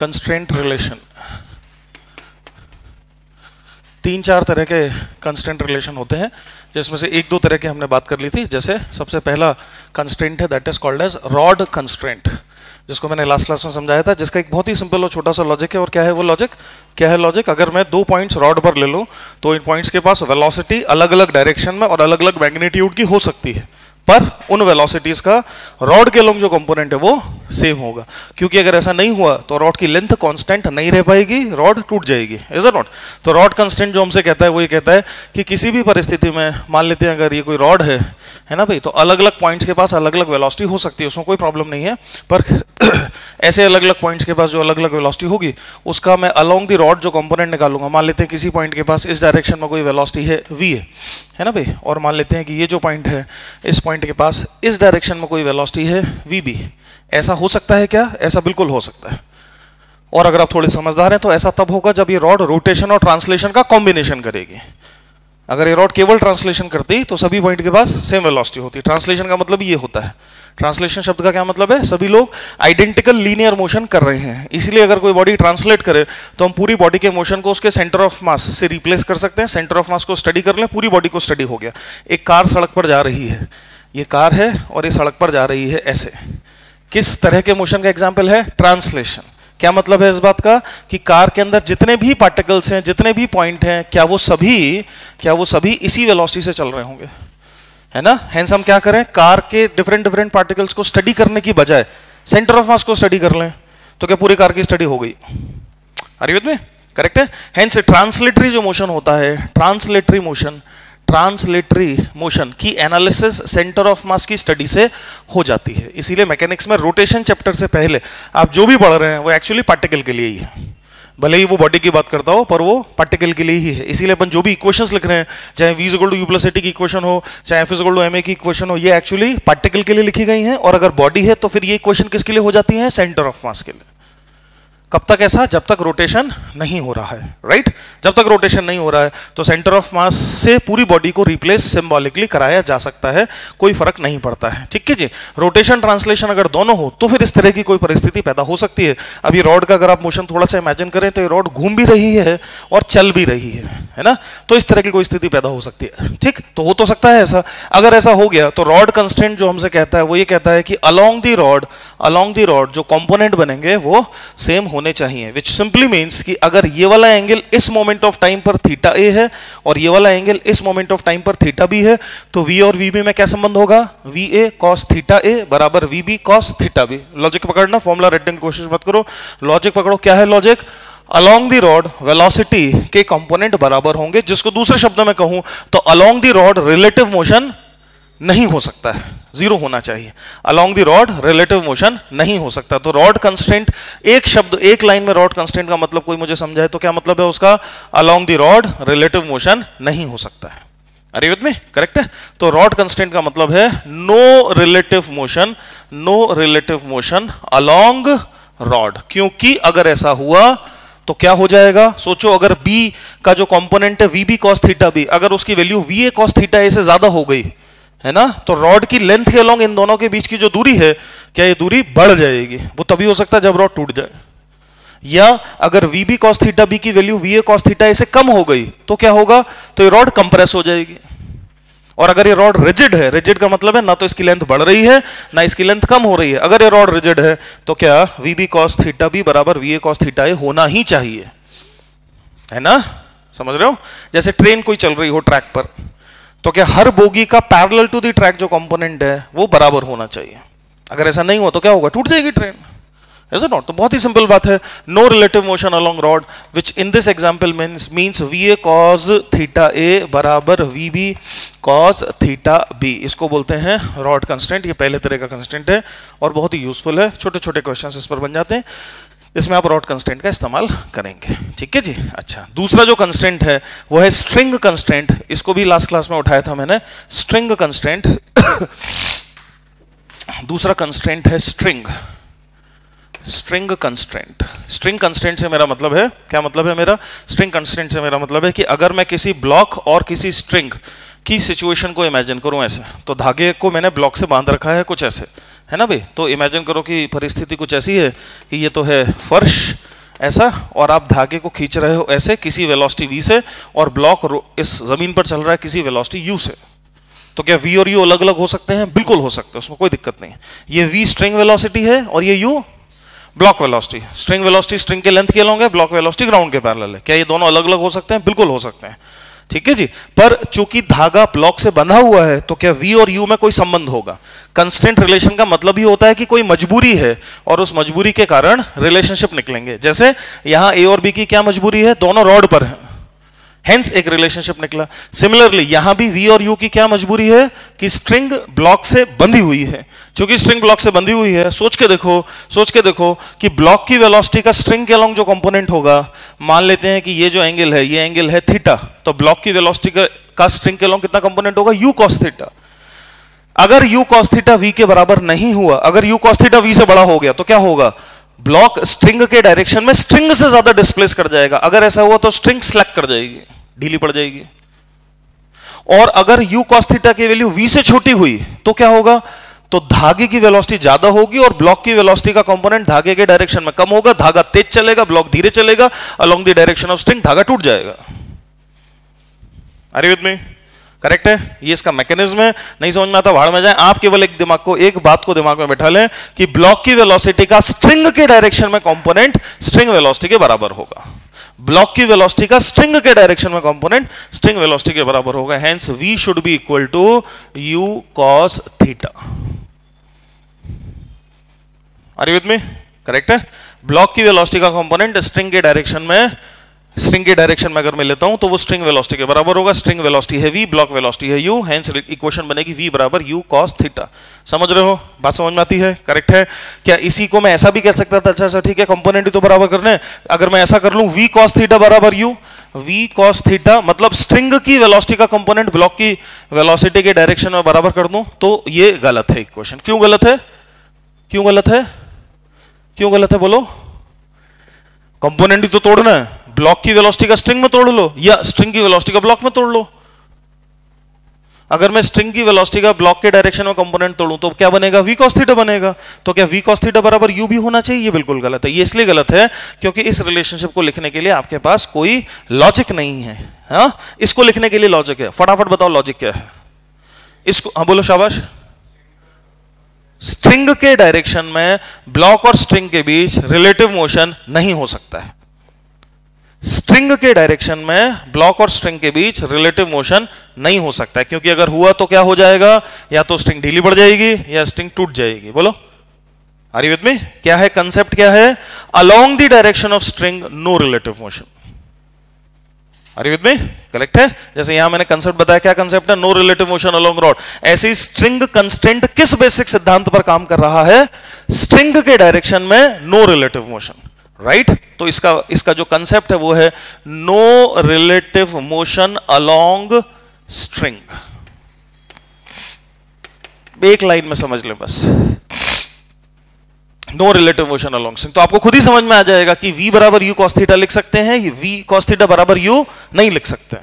Constraint relation तीन चार तरह के कंस्टेंट रिलेशन होते हैं, जिसमें से एक दो तरह के हमने बात कर ली थी। जैसे सबसे पहला कंस्टेंट है that is called edge rod constraint जिसको मैंने लास्ट क्लास में समझाया था, जिसका एक बहुत ही सिंपल और छोटा सा लॉजिक है। और क्या है वो लॉजिक क्या है लॉजिक अगर मैं दो पॉइंट्स रॉड पर ले लूँ तो इन पॉइंट्स के पास वेलोसिटी अलग अलग डायरेक्शन में और अलग अलग मैग्नीट्यूड की हो सकती है। पर उन वेलोसिटीज का रॉड के लॉन्ग जो कंपोनेंट है वो सेम होगा। क्योंकि अगर ऐसा नहीं हुआ तो रॉड की लेंथ कांस्टेंट नहीं रह पाएगी रॉड टूट जाएगी इज़ अ नॉट तो रॉड कांस्टेंट जो हमसे कहता है, वो ये कहता है कि किसी भी परिस्थिति में, मान लेते हैं अगर ये कोई रॉड है है ना भाई? तो अलग अलग पॉइंट्स के पास अलग अलग वेलोसिटी हो सकती है, उसमें कोई प्रॉब्लम नहीं है। पर ऐसे अलग अलग पॉइंट्स के पास जो अलग अलग वेलोसिटी होगी, उसका मैं अलोंग द रॉड जो कंपोनेंट निकालूँगा, मान लेते हैं किसी पॉइंट के पास इस डायरेक्शन में कोई वेलोसिटी है वी है है ना भाई? और मान लेते हैं कि ये जो पॉइंट है, इस पॉइंट के पास इस डायरेक्शन में कोई वेलोसिटी है? वी बी ऐसा हो सकता है क्या? ऐसा बिल्कुल हो सकता है। और अगर आप थोड़े समझदार हैं तो ऐसा तब होगा जब ये रॉड रोटेशन और ट्रांसलेशन का कॉम्बिनेशन करेगी। अगर ये रॉड केवल ट्रांसलेशन करती तो सभी पॉइंट के पास सेम वेलोसिटी होती। ट्रांसलेशन का मतलब ये होता है। ट्रांसलेशन शब्द का क्या मतलब है? सभी लोग आइडेंटिकल लीनियर मोशन कर रहे हैं। इसलिए अगर कोई बॉडी ट्रांसलेट करे तो हम पूरी बॉडी के मोशन को उसके सेंटर ऑफ़ मास से रिप्लेस कर सकते हैं। सेंटर ऑफ़ मास को स्टडी कर लें, पूरी बॉडी को स्टडी हो गया। एक कार सड़क पर जा रही है। ये कार है और ये सड़क पर जा रही है ऐसे। किस तरह के मोशन का एग्ज़ाम्पल है? ट्रांसलेशन क्या मतलब है इस बात का? कि कार के अंदर जितने भी पार्टिकल्स हैं, जितने भी पॉइंट हैं, क्या वो सभी, क्या वो सभी इसी वेलोसिटी से चल रहे होंगे? है ना? हेंस हम क्या करें? कार के डिफरेंट डिफरेंट पार्टिकल्स को स्टडी करने की बजाय सेंटर ऑफ़ मास को स्टडी कर लें। तो क्या पूरी कार की स्टडी हो गई? अरे में करेक्ट है? हेंस ट्रांसलेटरी जो मोशन होता है ट्रांसलेटरी मोशन ट्रांसलेटरी मोशन की एनालिसिस सेंटर ऑफ़ मास की स्टडी से हो जाती है। इसीलिए मैकेनिक्स में रोटेशन चैप्टर से पहले आप जो भी पढ़ रहे हैं, वो एक्चुअली पार्टिकल के लिए ही है। भले ही वो बॉडी की बात करता हो, पर वो पार्टिकल के लिए ही है। इसीलिए अपन जो भी इक्वेशंस लिख रहे हैं, चाहे V equal to U plus A T की इक्वेशन हो, चाहे F equal to M A की इक्वेशन हो, ये एक्चुअली पार्टिकल के लिए लिखी गई है। और अगर बॉडी है तो फिर ये इक्वेशन किसके लिए हो जाती है? सेंटर ऑफ़ मास के लिए। कब तक ऐसा? जब तक रोटेशन नहीं हो रहा है राइट जब तक रोटेशन नहीं हो रहा है तो सेंटर ऑफ़ मास से पूरी बॉडी को रिप्लेस सिंबॉलिकली कराया जा सकता है, कोई फ़र्क नहीं पड़ता है। ठीक है जी? रोटेशन ट्रांसलेशन अगर दोनों हो तो फिर इस तरह की कोई परिस्थिति पैदा हो सकती है। अभी रॉड का अगर आप मोशन थोड़ा सा इमेजिन करें तो ये रॉड घूम भी रही है और चल भी रही है है ना? तो इस तरह की कोई स्थिति पैदा हो सकती है। ठीक? तो हो तो सकता है ऐसा। अगर ऐसा हो गया तो रॉड कंस्टेंट जो हमसे कहता है, वो ये कहता है कि along the rod along the rod जो कॉम्पोनेंट बनेंगे, वो सेम होने चाहिए विच सिंपली मीन्स कि अगर ये वाला एंगल इस मोमेंट ऑफ़ टाइम पर थीटा ए है और ये वाला एंगल इस मोमेंट ऑफ़ टाइम पर थीटा बी है तो वी और वी बी में क्या संबंध होगा? V A cos theta A बराबर V B cos theta B logic पकड़ना फॉर्मुला रटने की कोशिश मत करो। लॉजिक पकड़ो, क्या है logic along the rod velocity के कंपोनेंट बराबर होंगे, जिसको दूसरे शब्दों में कहूँ तो along the rod relative motion नहीं हो सकता है। ज़ीरो होना चाहिए। Along the rod relative motion नहीं हो सकता। तो रॉड कंस्टेंट एक शब्द, एक लाइन में रॉड कंस्टेंट का मतलब कोई मुझे समझाए तो क्या मतलब है उसका? Along the rod relative motion नहीं हो सकता है। अरे में करेक्ट है? तो रॉड कंस्टेंट का मतलब है no relative motion no relative motion along rod क्योंकि अगर ऐसा हुआ तो क्या हो जाएगा? सोचो, अगर b का जो कंपोनेंट है V B cos theta B अगर उसकी value V A cos theta A से ज़्यादा हो गई है ना? तो रॉड की लेंथ के अलोंग इन दोनों के बीच की जो दूरी है, क्या ये दूरी बढ़ जाएगी? वो तभी हो सकता है जब रॉड टूट जाए। या अगर V B cos theta B की value V A cos theta से कम हो गई तो क्या होगा? तो ये रॉड कंप्रेस हो जाएगी। और अगर ये रॉड रिजिड है रिजिड का मतलब है ना तो इसकी लेंथ बढ़ रही है, ना इसकी लेंथ कम हो रही है। अगर ये रॉड रिजिड है तो क्या V B cos theta B बराबर V A cos theta A होना ही चाहिए। है ना? समझ रहे हो? जैसे ट्रेन कोई चल रही हो ट्रैक पर। तो क्या हर बोगी का पैरेलल टू द ट्रैक जो कंपोनेंट है, वो बराबर होना चाहिए? अगर ऐसा नहीं हुआ तो क्या होगा? टूट जाएगी ट्रेन ऐसा नॉट तो बहुत ही सिंपल बात है. No relative motion along rod which in this example means means V A cos theta A बराबर V B cos theta B इसको बोलते हैं रॉड कंस्टेंट ये पहले तरह का कंस्टेंट है और बहुत ही यूजफुल है. छोटे छोटे क्वेश्चन इस पर बन जाते हैं. इसमें आप रॉड कंस्टेंट का इस्तेमाल करेंगे। ठीक है जी? अच्छा दूसरा जो कंस्टेंट है, वो है स्ट्रिंग कंस्टेंट इसको भी लास्ट क्लास में उठाया था मैंने। स्ट्रिंग कंस्टेंट दूसरा कंस्टेंट है string string constant string constant से मेरा मतलब है, क्या मतलब है मेरा? स्ट्रिंग कंस्टेंट से मेरा मतलब है कि अगर मैं किसी ब्लॉक और किसी स्ट्रिंग की सिचुएशन को इमेजिन करूँ ऐसे तो धागे को मैंने ब्लॉक से बाँध रखा है कुछ ऐसे। है ना भाई? तो इमेजिन करो कि परिस्थिति कुछ ऐसी है कि ये तो है फर्श ऐसा और आप धागे को खींच रहे हो ऐसे, किसी वेलोसिटी v से और ब्लॉक इस ज़मीन पर चल रहा है किसी वेलोसिटी यू से। तो क्या वी और यू अलग अलग हो सकते हैं? बिल्कुल हो सकते हैं, उसमें कोई दिक्कत नहीं है। ये v स्ट्रिंग वेलोसिटी है और ये U block velocity string velocity string के लेंथ के अलॉन्ग है ब्लॉक वेलोसिटी ग्राउंड के पैरेलल है। क्या ये दोनों अलग अलग हो सकते हैं? बिल्कुल हो सकते हैं। ठीक है जी? पर चूँकि धागा ब्लॉक से बंधा हुआ है तो क्या वी और यू में कोई संबंध होगा? कंस्टेंट रिलेशन का मतलब ही होता है कि कोई मजबूरी है, और उस मजबूरी के कारण रिलेशनशिप निकलेंगे। जैसे यहाँ ए और बी की क्या मजबूरी है? दोनों रॉड पर है। हेंस एक रिलेशनशिप निकला। सिमिलरली यहाँ भी वी और यू की क्या मजबूरी है कि स्ट्रिंग ब्लॉक से बंधी हुई है। क्योंकि स्ट्रिंग ब्लॉक से बंधी हुई है सोच के देखो सोच के देखो कि ब्लॉक की वेलोसिटी का स्ट्रिंग के अलोंग जो कंपोनेंट होगा मान लेते हैं कि ये जो एंगल है ये एंगल है थीटा तो ब्लॉक की वेलोसिटी का, स्ट्रिंग के अलोंग कितना कंपोनेंट होगा? यू कॉस थीटा अगर यू कॉस थीटा वी के बराबर नहीं हुआ अगर यू कॉस थीटा वी से बड़ा हो गया तो क्या होगा? ब्लॉक स्ट्रिंग के डायरेक्शन में स्ट्रिंग से ज़्यादा डिस्प्लेस कर जाएगा। अगर ऐसा हुआ तो स्ट्रिंग स्लैक कर जाएगी ढीली पड़ जाएगी। और अगर u cos थीटा की वैल्यू v से छोटी हुई तो क्या होगा? तो धागे की वेलोसिटी ज़्यादा होगी और ब्लॉक की वेलोसिटी का कंपोनेंट धागे के डायरेक्शन में कम होगा, धागा तेज चलेगा ब्लॉक धीरे चलेगा along the direction of string धागा टूट जाएगा। अरे विद में करेक्ट है? ये इसका मैकेनिज्म है। नहीं समझ में आता, भाड़ में जाए। आप केवल एक दिमाग को, एक बात को दिमाग में बैठा लें कि ब्लॉक की वेलोसिटी का स्ट्रिंग के डायरेक्शन में कंपोनेंट स्ट्रिंग वेलोसिटी के बराबर होगा। ब्लॉक की वेलोसिटी का स्ट्रिंग के डायरेक्शन में कंपोनेंट स्ट्रिंग वेलोसिटी के बराबर होगा। Hence v should be equal to u cos theta are with me correct है? ब्लॉक की वेलोसिटी का कंपोनेंट स्ट्रिंग के डायरेक्शन में स्ट्रिंग के डायरेक्शन में अगर मैं लेता हूँ तो वो स्ट्रिंग वेलोसिटी के बराबर होगा। स्ट्रिंग वेलोसिटी है v ब्लॉक वेलोसिटी है u हेंस इक्वेशन बनेगी v बराबर u cos थीटा समझ रहे हो? बात समझ में आती है? करेक्ट है? क्या इसी को मैं ऐसा भी कह सकता था? अच्छा अच्छा ठीक है कंपोनेंट ही तो बराबर करने अगर मैं ऐसा कर लूँ, v cos थीटा बराबर u, v cos थीटा मतलब स्ट्रिंग की वेलोसिटी का कंपोनेंट ब्लॉक की वेलोसिटी के डायरेक्शन में बराबर कर दूँ तो ये गलत है इक्वेशन क्यों गलत है? क्यों गलत है? क्यों गलत है बोलो? कंपोनेंट ही तो तोड़ना है। ब्लॉक की वेलोसिटी का स्ट्रिंग में तोड़ लो, या स्ट्रिंग की वेलोसिटी का ब्लॉक में तोड़ लो। अगर मैं स्ट्रिंग की वेलोसिटी का ब्लॉक के डायरेक्शन में कंपोनेंट तोड़ूं तो क्या बनेगा? वी कॉस थीटा बनेगा। तो क्या वी कॉस थीटा बराबर यू भी होना चाहिए? ये बिल्कुल गलत है। ये इसलिए गलत है क्योंकि इस रिलेशनशिप को लिखने के लिए आपके पास कोई लॉजिक नहीं है। हा? इसको लिखने के लिए लॉजिक है। फटाफट बताओ लॉजिक क्या है? इसको हाँ बोलो शाबाश। स्ट्रिंग के डायरेक्शन में ब्लॉक और स्ट्रिंग के बीच रिलेटिव मोशन नहीं हो सकता है। स्ट्रिंग के डायरेक्शन में, ब्लॉक और स्ट्रिंग के बीच रिलेटिव मोशन नहीं हो सकता है, क्योंकि अगर हुआ तो क्या हो जाएगा? या तो स्ट्रिंग ढीली पड़ जाएगी, या स्ट्रिंग टूट जाएगी। बोलो। विद में क्या है कंसेप्ट क्या है? Along the direction of string no relative motion with me correct है? जैसे यहाँ मैंने कंसेप्ट बताया, क्या कंसेप्ट है? No relative motion along rod ऐसी स्ट्रिंग कंस्टेंट किस बेसिक सिद्धांत पर काम कर रहा है? स्ट्रिंग के डायरेक्शन में no relative motion right right? तो इसका इसका जो कंसेप्ट है वो है no relative motion along string एक लाइन में समझ लें बस। No relative motion along string तो आपको खुद ही समझ में आ जाएगा कि v बराबर यू कॉस्थीटा लिख सकते हैं v कॉस्थीटा बराबर यू नहीं लिख सकते।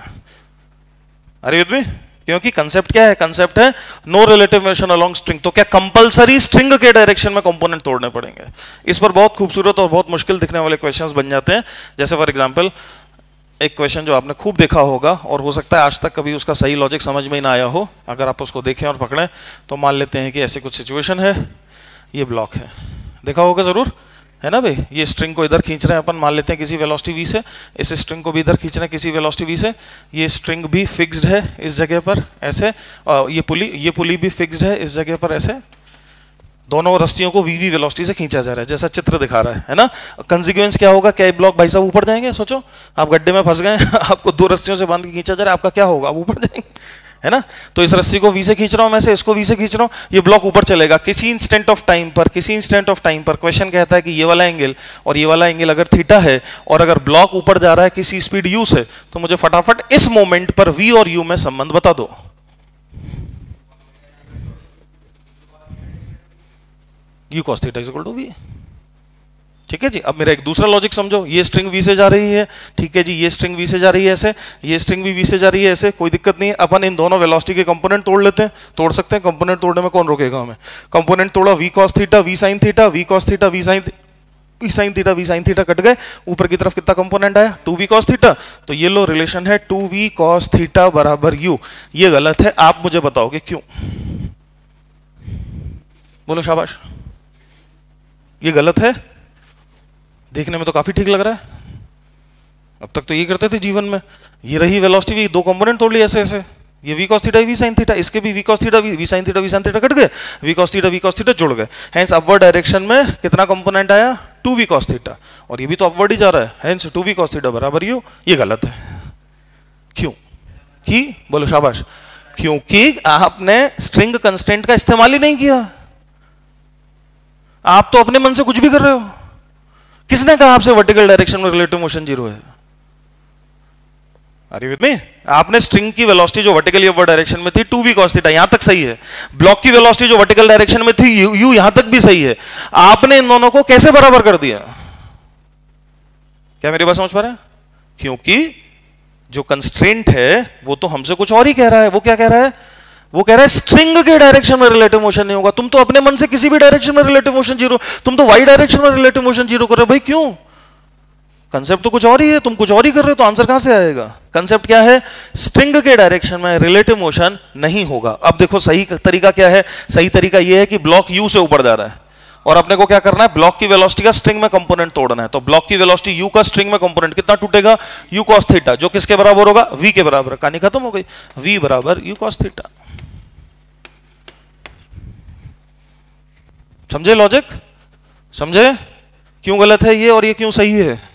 अरे विद क्योंकि कंसेप्ट क्या है? कंसेप्ट है no relative motion along string तो क्या कंपलसरी स्ट्रिंग के डायरेक्शन में कंपोनेंट तोड़ने पड़ेंगे? इस पर बहुत खूबसूरत और बहुत मुश्किल दिखने वाले क्वेश्चंस बन जाते हैं। जैसे फॉर एग्जांपल एक क्वेश्चन जो आपने खूब देखा होगा, और हो सकता है आज तक कभी उसका सही लॉजिक समझ में ही ना आया हो। अगर आप उसको देखें और पकड़ें तो मान लेते हैं कि ऐसी कुछ सिचुएशन है। ये ब्लॉक है। देखा होगा ज़रूर? है ना भाई? ये स्ट्रिंग को इधर खींच रहे हैं, अपन मान लेते हैं किसी वेलोसिटी वी से। इस स्ट्रिंग को भी इधर खींच रहे हैं किसी वेलोसिटी वी से। ये स्ट्रिंग भी फिक्स्ड है इस जगह पर, ऐसे। और ये पुली ये पुली भी फिक्स्ड है इस जगह पर, ऐसे। दोनों रस्तियों को वी वी वेलोसिटी से खींचा जा रहा है, जैसा चित्र दिखा रहा है है ना? कंसिक्वेंस क्या होगा? क्या ब्लॉक भाई साहब ऊपर जाएँगे, सोचो। आप गड्ढे में फंस गए आपको दो रस्तियों से बाँध के खींचा जा रहा है, आपका क्या होगा? आप ऊपर जाएँगे। है ना? तो इस रस्सी को वी से खींच रहा हूँ मैं से, इसको वी से खींच रहा हूँ, ये ब्लॉक ऊपर चलेगा। किसी इंस्टेंट ऑफ़ टाइम पर, किसी इंस्टेंट ऑफ़ टाइम पर क्वेश्चन कहता है कि ये वाला एंगल और ये वाला एंगल अगर थीटा है और अगर ब्लॉक ऊपर जा रहा है, किसी स्पीड यू से तो मुझे फटाफट इस मोमेंट पर वी और यू में संबंध बता दो। U cos is equal to V ठीक है जी? अब मेरा एक दूसरा लॉजिक समझो। ये स्ट्रिंग वी से जा रही है। ठीक है जी, ये स्ट्रिंग वी से जा रही है ऐसे। ये स्ट्रिंग भी वी से जा रही है ऐसे। कोई दिक्कत नहीं है। अपन इन दोनों वेलोसिटी के कंपोनेंट तोड़ लेते हैं। तोड़ सकते हैं। कंपोनेंट तोड़ने में कौन रोकेगा हमें? कंपोनेंट तोड़ा। V cos theta V sine theta V cos theta V sine V sine theta V sine theta cut गए। ऊपर की तरफ़ कितना कंपोनेंट आया? टू वी कॉस थीटा तो ये लो रिलेशन है टू वी कॉस थीटा बराबर यू ये गलत है। आप मुझे बताओगे क्यों? बोलो शाबाश। ये गलत है? देखने में तो काफ़ी ठीक लग रहा है। अब तक तो ये करते थे जीवन में। ये रही वेलोसिटी दो कंपोनेंट तोड़ लिए ऐसे ऐसे। ये v cos theta v sine theta इसके भी v cos theta v sine theta v sine theta cut गए। V cos theta v cos theta जुड़ गए। हेंस अपवर्ड डायरेक्शन में कितना कंपोनेंट आया? टू वी कॉस थीटा और ये भी तो अपवर्ड ही जा रहा है। Hence two v cos theta बराबर यू ये गलत है। क्यों? कि बोलो, शाबाश। क्योंकि आपने स्ट्रिंग कंस्टेंट का इस्तेमाल ही नहीं किया। आप तो अपने मन से कुछ भी कर रहे हो। किसने कहा आपसे वर्टिकल डायरेक्शन में रिलेटिव मोशन ज़ीरो है? अरे विद मी आपने स्ट्रिंग की वेलोसिटी जो वर्टिकली अपवर्ड डायरेक्शन में थी टू वी कॉस थीटा यहाँ तक सही है। ब्लॉक की वेलोसिटी जो वर्टिकल डायरेक्शन में थी यू, यू यहाँ तक भी सही है। आपने इन दोनों को कैसे बराबर कर दिया? क्या मेरी बात समझ पा रहे हैं? क्योंकि जो कंस्ट्रेंट है वो तो हमसे कुछ और ही कह रहा है। वो क्या कह रहा है? वो कह रहा है स्ट्रिंग के डायरेक्शन में रिलेटिव मोशन नहीं होगा। तुम तो अपने मन से किसी भी डायरेक्शन में रिलेटिव मोशन ज़ीरो तुम तो वाई डायरेक्शन में रिलेटिव मोशन ज़ीरो कर रहे हो। भाई क्यों? कंसेप्ट तो कुछ और ही है, तुम कुछ और ही कर रहे हो तो आंसर कहाँ से आएगा? कंसेप्ट क्या है? स्ट्रिंग के डायरेक्शन में रिलेटिव मोशन नहीं होगा। अब देखो सही तरीका क्या है। सही तरीका यह है कि ब्लॉक यू से ऊपर जा रहा है। और अपने को क्या करना है? ब्लॉक की वेलोसिटी का स्ट्रिंग में कंपोनेंट तोड़ना है। तो ब्लॉक की वेलोसिटी यू का स्ट्रिंग में कंपोनेंट कितना टूटेगा? यू कॉस थीटा जो किसके बराबर होगा? वी के बराबर। कहानी खत्म हो गई। वी बराबर यू कॉस थीटा समझे लॉजिक समझे? क्यों गलत है ये और ये क्यों सही है?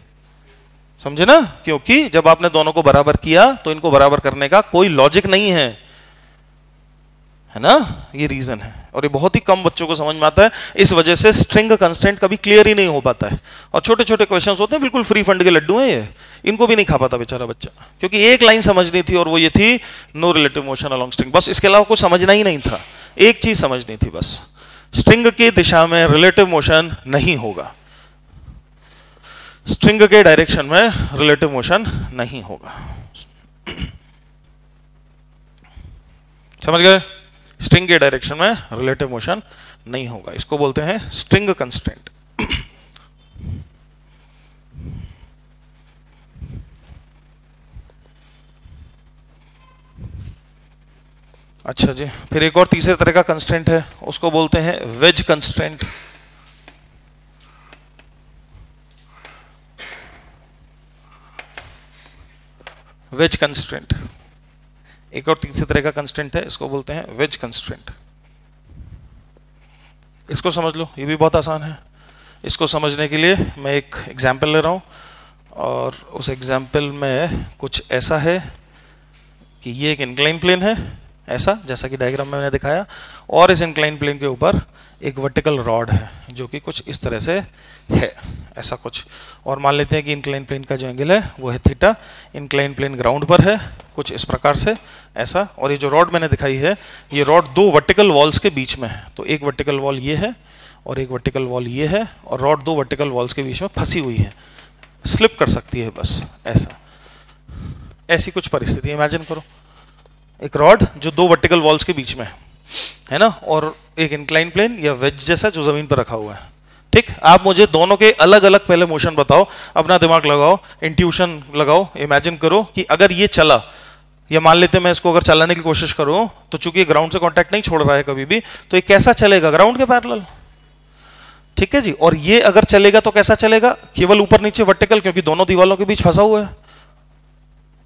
समझे ना? क्योंकि जब आपने दोनों को बराबर किया तो इनको बराबर करने का कोई लॉजिक नहीं है। है ना? ये रीजन है। और ये बहुत ही कम बच्चों को समझ में आता है। इस वजह से स्ट्रिंग कंस्टेंट कभी क्लियर ही नहीं हो पाता है। और छोटे छोटे क्वेश्चन होते हैं, बिल्कुल फ्री फंड के लड्डू हैं ये। इनको भी नहीं खा पाता बेचारा बच्चा। क्योंकि एक लाइन समझनी थी और वो ये थी no relative motion along string बस इसके अलावा कुछ समझना ही नहीं था। एक चीज़ समझनी थी बस। स्ट्रिंग की दिशा में रिलेटिव मोशन नहीं होगा। स्ट्रिंग के डायरेक्शन में रिलेटिव मोशन नहीं होगा। समझ गए? स्ट्रिंग के डायरेक्शन में रिलेटिव मोशन नहीं होगा। इसको बोलते हैं स्ट्रिंग कंस्टेंट अच्छा जी, फिर एक और तीसरे तरह का कंस्टेंट है, उसको बोलते हैं वेज कंस्टेंट वेज कंस्टेंट एक और तीसरे तरह का कंस्टेंट है, इसको बोलते हैं वेज कंस्टेंट इसको समझ लो, ये भी बहुत आसान है. इसको समझने के लिए मैं एक एग्ज़ाम्पल ले रहा हूँ, और उस एग्ज़ाम्पल में कुछ ऐसा है कि ये एक इंक्लाइन प्लेन है ऐसा, जैसा कि डायग्राम में मैंने दिखाया, और इस इंक्लाइन प्लेन के ऊपर एक वर्टिकल रॉड है, जो कि कुछ इस तरह से है, ऐसा कुछ। और मान लेते हैं कि इंक्लाइन प्लेन का जो एंगल है, वो है थीटा इंक्लाइन प्लेन ग्राउंड पर है, कुछ इस प्रकार से, ऐसा। और ये जो रॉड मैंने दिखाई है, ये रॉड दो वर्टिकल वॉल्स के बीच में है। तो एक वर्टिकल वॉल ये है, और एक वर्टिकल वॉल ये है, और रॉड दो वर्टिकल वॉल्स के बीच में फंसी हुई है। स्लिप कर सकती है बस, ऐसा। ऐसी कुछ परिस्थिति इमेजिन करो। एक रॉड जो दो वर्टिकल वॉल्स के बीच में है। ना? और एक इंक्लाइन प्लेन या वेज जैसा जो ज़मीन पर रखा हुआ है। ठीक? आप मुझे दोनों के अलग अलग पहले मोशन बताओ। अपना दिमाग लगाओ इंट्यूशन लगाओ इमेजिन करो कि अगर ये चला, या मान लेते मैं इसको अगर चलाने की कोशिश करूँ तो चूँकि ग्राउंड से कांटेक्ट नहीं छोड़ रहा है कभी भी तो ये कैसा चलेगा? ग्राउंड के पैरेलल ठीक है जी? और ये अगर चलेगा तो कैसा चलेगा? केवल ऊपर नीचे वर्टिकल क्योंकि दोनों दीवालों के बीच फंसा हुआ है।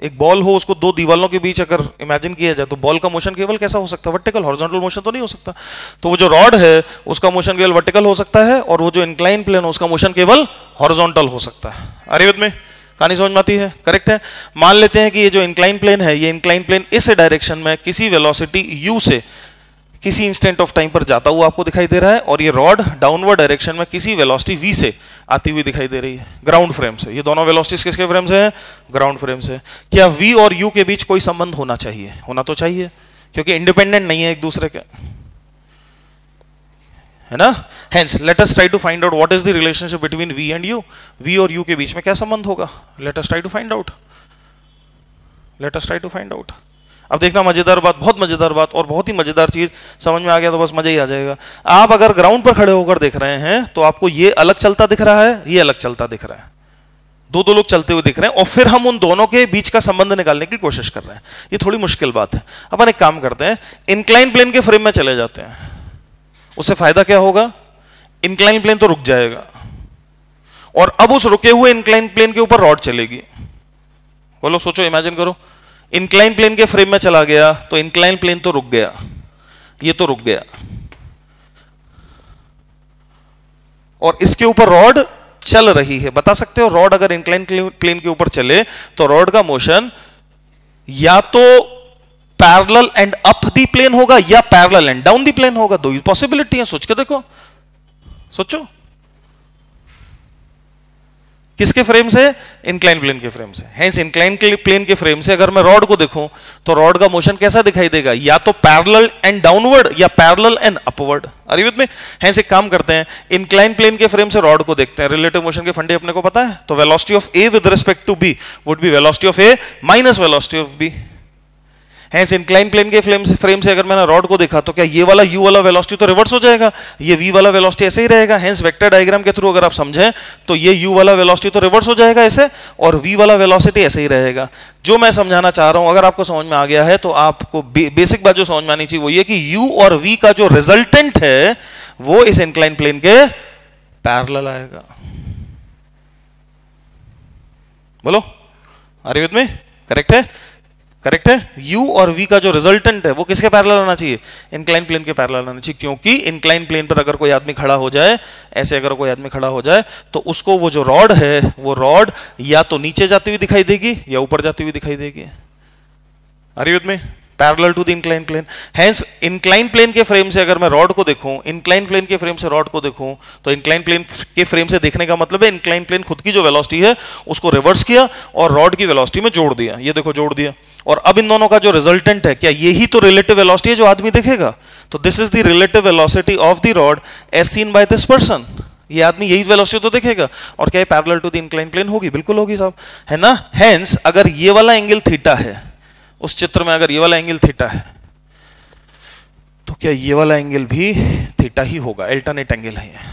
एक बॉल हो, उसको दो दीवालों के बीच अगर इमेजिन किया जाए तो बॉल का मोशन केवल कैसा हो सकता है? वर्टिकल हॉरिजॉन्टल मोशन तो नहीं हो सकता। तो वो जो रॉड है, उसका मोशन केवल वर्टिकल हो सकता है, और वो जो इंक्लाइन प्लेन है, उसका मोशन केवल हॉरिजॉन्टल हो सकता है। अरे में कहानी समझ में आती है? करेक्ट है? मान लेते हैं कि ये जो इंक्लाइन प्लेन है, ये इंक्लाइन प्लेन इस डायरेक्शन में किसी वेलोसिटी यू से किसी इंस्टेंट ऑफ़ टाइम पर जाता हुआ आपको दिखाई दे रहा है और ये रॉड डाउनवर्ड डायरेक्शन में किसी वेलोसिटी v से आती हुई दिखाई दे रही है। ग्राउंड फ्रेम से। ये दोनों वेलोसिटीज किसके फ्रेम से हैं? ग्राउंड फ्रेम से। क्या v और u के बीच कोई संबंध होना चाहिए? होना तो चाहिए, क्योंकि इंडिपेंडेंट नहीं है एक दूसरे के। है ना? Hence let us try to find out what is the relationship between v and u v और यू के बीच में क्या संबंध होगा? Let us try to find out let us try to find out अब देखना मज़ेदार बात, बहुत मज़ेदार बात और बहुत ही मज़ेदार चीज़, समझ में आ गया तो बस मज़ा ही आ जाएगा। आप अगर ग्राउंड पर खड़े होकर देख रहे हैं तो आपको ये अलग चलता दिख रहा है, ये अलग चलता दिख रहा है। दो दो लोग चलते हुए दिख रहे हैं और फिर हम उन दोनों के बीच का संबंध निकालने की कोशिश कर रहे हैं। ये थोड़ी मुश्किल बात है। अपन एक काम करते हैं इंक्लाइन प्लेन के फ्रेम में चले जाते हैं। उससे फ़ायदा क्या होगा? इंक्लाइन प्लेन तो रुक जाएगा। और अब उस रुके हुए इंक्लाइन प्लेन के ऊपर रॉड चलेगी। बोलो, सोचो इमेजिन करो। इंक्लाइन प्लेन के फ्रेम में चला गया तो इंक्लाइन प्लेन तो रुक गया। ये तो रुक गया। और इसके ऊपर रॉड चल रही है। बता सकते हो रॉड अगर इंक्लाइन प्लेन के ऊपर चले तो रॉड का मोशन या तो parallel and up the plane होगा या parallel and down the plane होगा। दो पॉसिबिलिटी है, सोच के देखो। सोचो। किसके फ्रेम से? इंक्लाइन प्लेन के फ्रेम से। हैंस इंक्लाइन प्लेन के फ्रेम से अगर मैं रॉड को देखूँ तो रॉड का मोशन कैसा दिखाई देगा? या तो पैरेलल एंड डाउनवर्ड या पैरेलल एंड अपवर्ड अरविद में हैंस एक काम करते हैं इंक्लाइन प्लेन के फ्रेम से रॉड को देखते हैं। रिलेटिव मोशन के फंडे अपने को पता है? तो velocity of A with respect to B would be velocity of A minus velocity of B hence incline plane के फ्रेम से फ्रेम से अगर मैंने रॉड को देखा तो क्या ये वाला यू वाला वेलोसिटी तो रिवर्स हो जाएगा? ये वी वाला वेलोसिटी ऐसे ही रहेगा। हैंस वेक्टर डायग्राम के थ्रू अगर आप समझें तो ये यू वाला वेलोसिटी तो रिवर्स हो जाएगा ऐसे और वी वाला वेलोसिटी ऐसे ही रहेगा। जो मैं समझाना चाह रहा हूँ अगर आपको समझ में आ गया है तो आपको बे, बेसिक बात जो समझ में आनी चाहिए वो ये कि यू और वी का जो रिजल्टेंट है वो इस इंक्लाइन प्लेन के पैरल आएगा। बोलो? आर में करेक्ट है? करेक्ट है? U और v का जो रिजल्टेंट है, वो किसके पैरेलल होना चाहिए? इंक्लाइन प्लेन के पैरेलल होना चाहिए, क्योंकि इंक्लाइन प्लेन पर अगर कोई आदमी खड़ा हो जाए, ऐसे अगर कोई आदमी खड़ा हो जाए तो उसको वो जो रॉड है, वो रॉड या तो नीचे जाती हुई दिखाई देगी, या ऊपर जाती हुई दिखाई देगी। अरे में parallel to the incline plane hence incline plane के फ्रेम से अगर मैं रॉड को देखूँ इंक्लाइन प्लेन के फ्रेम से रॉड को देखूँ तो इंक्लाइन प्लेन के फ्रेम से देखने का मतलब है इंक्लाइन प्लेन खुद की जो वेलोसिटी है, उसको रिवर्स किया और रॉड की वेलोसिटी में जोड़ दिया। ये देखो, जोड़ दिया। और अब इन दोनों का जो रिजल्टेंट है, क्या यही तो रिलेटिव वेलोसिटी है जो आदमी देखेगा? तो this is the relative velocity of the rod as seen by this person ये आदमी यही वेलोसिटी तो देखेगा। और क्या parallel to the incline plane होगी? बिल्कुल होगी साहब। है ना? हेंस अगर ये वाला एंगल थीटा है, उस चित्र में अगर ये वाला एंगल थीटा है तो क्या ये वाला एंगल भी थीटा ही होगा? अल्टरनेट एंगल है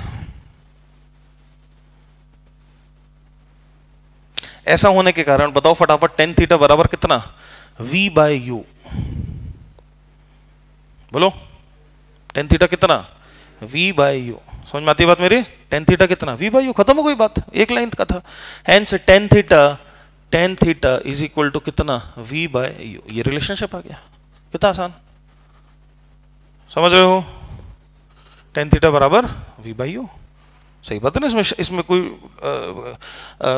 ऐसा होने के कारण, बताओ फटाफट टेन थीटा बराबर कितना? V बाय यू बोलो? टेन थीटा कितना? V बाय यू समझ में आती है बात मेरी? टेन थीटा कितना? V बाय यू खत्म हो गई बात। एक लाइन का था। Hence tan theta tan theta is equal to कितना? V बाय यू ये रिलेशनशिप आ गया। कितना आसान? समझ रहे हो? टेन थीटा बराबर v बाय यू सही बात है ना, इसमें इसमें कोई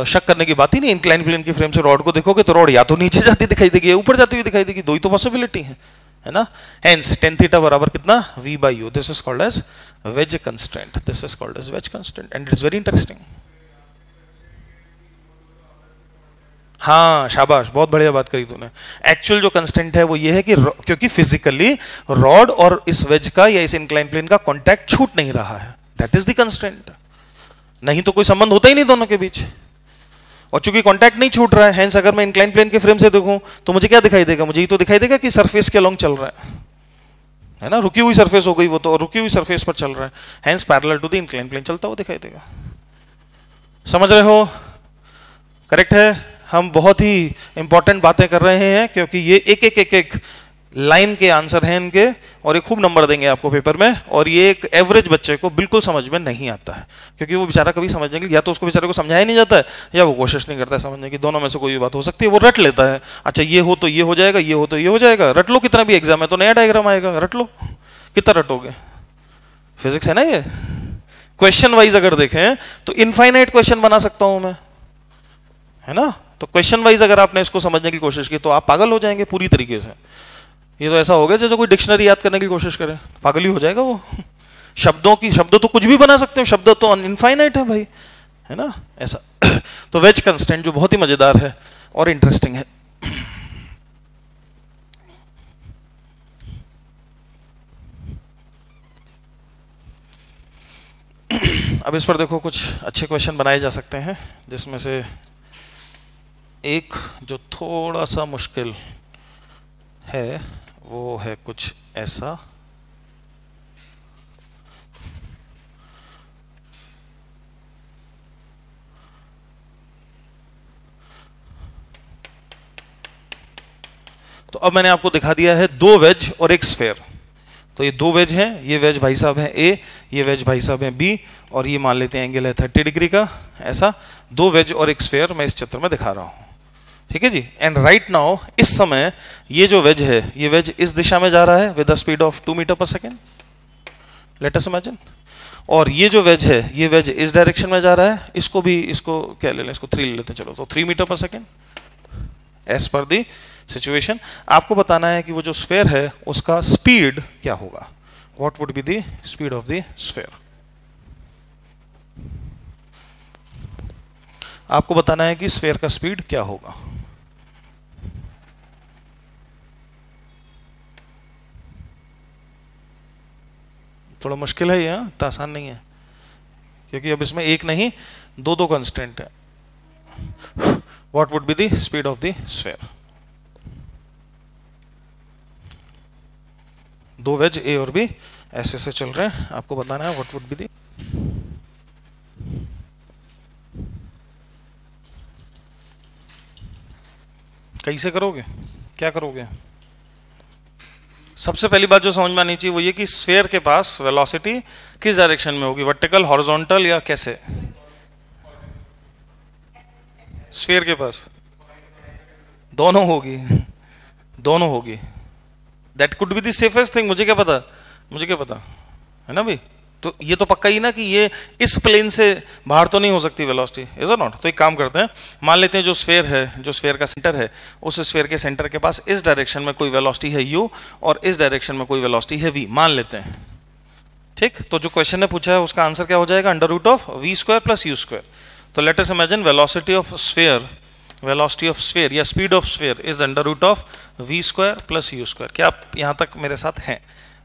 शक करने की बात ही नहीं इंक्लाइन प्लेन की फ्रेम से रॉड को देखोगे तो रॉड या तो नीचे जाती दिखाई देगी ऊपर जाती हुई दिखाई देगी, दो ही तो पॉसिबिलिटी है है ना? हेंस टेन थीटा बराबर कितना? V by u this is called as wedge constant this is called as wedge constant and it is very interesting हाँ शाबाश, बहुत बढ़िया बात करी तूने। एक्चुअल जो कंस्टेंट है वो ये है कि क्योंकि फिजिकली रॉड और इस वेज का या इस इंक्लाइन प्लेन का कॉन्टैक्ट छूट नहीं रहा है। दैट इज़ द कंस्टेंट नहीं तो कोई संबंध होता ही नहीं दोनों के बीच। और चूँकि कांटेक्ट नहीं छूट रहा है हेंस अगर मैं इंक्लाइन प्लेन के फ्रेम से देखूँ तो मुझे क्या दिखाई देगा? मुझे ये तो दिखाई देगा कि सरफेस के अलोंग चल रहा है। है ना? रुकी हुई सरफेस हो गई वो तो और रुकी हुई सरफेस पर चल रहा है। Hence parallel to the incline plane चलता हुआ दिखाई देगा। समझ रहे हो? करेक्ट है? हम बहुत ही इंपॉर्टेंट बातें कर रहे हैं, क्योंकि ये एक एक एक एक लाइन के आंसर हैं इनके, और ये खूब नंबर देंगे आपको पेपर में, और ये एक एवरेज बच्चे को बिल्कुल समझ में नहीं आता है, क्योंकि वो बेचारा कभी समझने के लिए, या तो उसको बेचारे को समझाया नहीं जाता है, या वो कोशिश नहीं करता है समझने की, दोनों में से कोई भी बात हो सकती है, वो रट लेता है अच्छा ये हो तो ये हो जाएगा, ये हो तो ये हो जाएगा, रट लो कितना भी एग्ज़ाम है तो नया डायग्राम आएगा, रट लो, कितना रटोगे? फिजिक्स है ना ये? क्वेश्चन वाइज अगर देखें तो इनफाइनाइट क्वेश्चन बना सकता हूँ मैं, है ना? तो क्वेश्चन वाइज अगर आपने इसको समझने की कोशिश की तो आप पागल हो जाएँगे पूरी तरीके से। ये तो ऐसा हो गया, जैसे कोई डिक्शनरी याद करने की कोशिश करे। पागल ही हो जाएगा वो। शब्दों की, शब्द तो कुछ भी बना सकते हो, शब्द तो इनफाइनाइट है भाई, है ना? ऐसा। तो वेज कंस्टेंट जो बहुत ही मज़ेदार है और इंटरेस्टिंग है। अब इस पर देखो, कुछ अच्छे क्वेश्चन बनाए जा सकते हैं, जिसमें से एक जो थोड़ा सा मुश्किल है वो है कुछ ऐसा। तो अब मैंने आपको दिखा दिया है दो वेज और एक स्फेयर। तो ये दो वेज हैं, ये वेज भाई साहब हैं ए ये वेज भाई साहब हैं बी और ये मान लेते हैं एंगल है थर्टी डिग्री का, ऐसा। दो वेज और एक स्फेयर मैं इस चित्र में दिखा रहा हूँ। ठीक है जी? एंड राइट नाउ इस समय, ये जो वेज है, ये वेज इस दिशा में जा रहा है with speed of two metre per second let us imagine और ये जो वेज है, ये वेज इस डायरेक्शन में जा रहा है, इसको भी, इसको क्या ले लें, इसको थ्री ले लेते हैं, चलो तो three metre per second as per the situation आपको बताना है कि वो जो स्फेयर है, उसका स्पीड क्या होगा? What would be the speed of the sphere आपको बताना है कि स्फेयर का स्पीड क्या होगा? थोड़ा मुश्किल है ये हाँ? इतना आसान नहीं है। क्योंकि अब इसमें एक नहीं दो दो कंस्टेंट है। What would be the speed of the sphere दो वेज ए और बी ऐसे ऐसे चल रहे हैं। आपको बताना है व्हाट वुड बी दी कैसे करोगे? क्या करोगे? सबसे पहली बात जो समझ में आनी चाहिए वो ये कि स्फेयर के पास वेलोसिटी किस डायरेक्शन में होगी? वर्टिकल हॉरिजॉन्टल या कैसे? स्फेयर के पास। दोनों होगी। दोनों होगी। That could be the safest thing मुझे क्या पता? मुझे क्या पता? है ना भाई? तो ये तो पक्का ही ना कि ये इस प्लेन से बाहर तो नहीं हो सकती वेलोसिटी इज़ नॉट तो एक काम करते हैं, मान लेते हैं जो स्फेयर है, जो स्फेयर का सेंटर है, उस स्फेयर के सेंटर के पास इस डायरेक्शन में कोई वेलोसिटी है यू और इस डायरेक्शन में कोई वेलोसिटी है वी मान लेते हैं। ठीक? तो जो क्वेश्चन ने पूछा है, उसका आंसर क्या हो जाएगा? Under root of v square plus u square तो let us imagine velocity of sphere velocity of sphere या speed of sphere is under root of v square plus u square क्या आप यहाँ तक मेरे साथ हैं?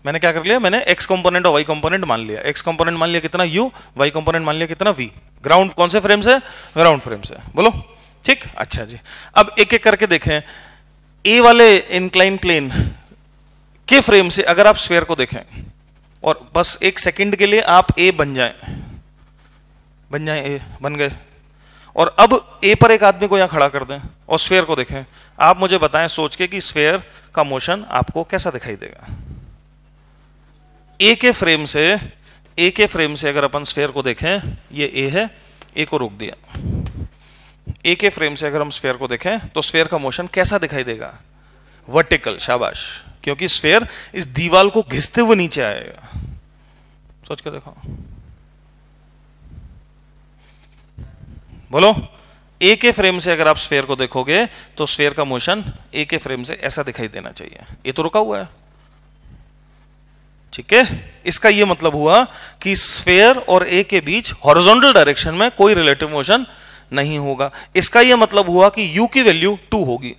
मैंने क्या कर लिया? मैंने एक्स कंपोनेंट और वाई कंपोनेंट मान लिया। एक्स कंपोनेंट मान लिया कितना? यू वाई कंपोनेंट मान लिया कितना? वी ग्राउंड कौन से फ्रेम से ग्राउंड फ्रेम से बोलो। ठीक? अच्छा जी। अब एक एक करके देखें। ए वाले इंक्लाइन प्लेन के फ्रेम से अगर आप स्फेयर को देखें, और बस एक सेकंड के लिए आप ए बन जाए। बन जाए ए बन गए। और अब ए पर एक आदमी को यहाँ खड़ा कर दें और स्फेयर को देखें। आप मुझे बताएँ, सोच के कि स्फेयर का मोशन आपको कैसा दिखाई देगा? ए के फ्रेम से ए के फ्रेम से अगर अपन स्फेयर को देखें, ये ए है ए को रोक दिया। ए के फ्रेम से अगर हम स्फेयर को देखें तो स्फेयर का मोशन कैसा दिखाई देगा? वर्टिकल शाबाश। क्योंकि स्फेयर इस दीवाल को घिसते हुए नीचे आएगा। सोच के देखो। बोलो ए के फ्रेम से अगर आप स्फेयर को देखोगे तो स्फेयर का मोशन ए के फ्रेम से ऐसा दिखाई देना चाहिए। ये तो रुका हुआ है। ठीक है? इसका यह मतलब हुआ कि स्फेयर और ए के बीच हॉरिजॉन्टल डायरेक्शन में कोई रिलेटिव मोशन नहीं होगा। इसका यह मतलब हुआ कि यू की वैल्यू टू होगी।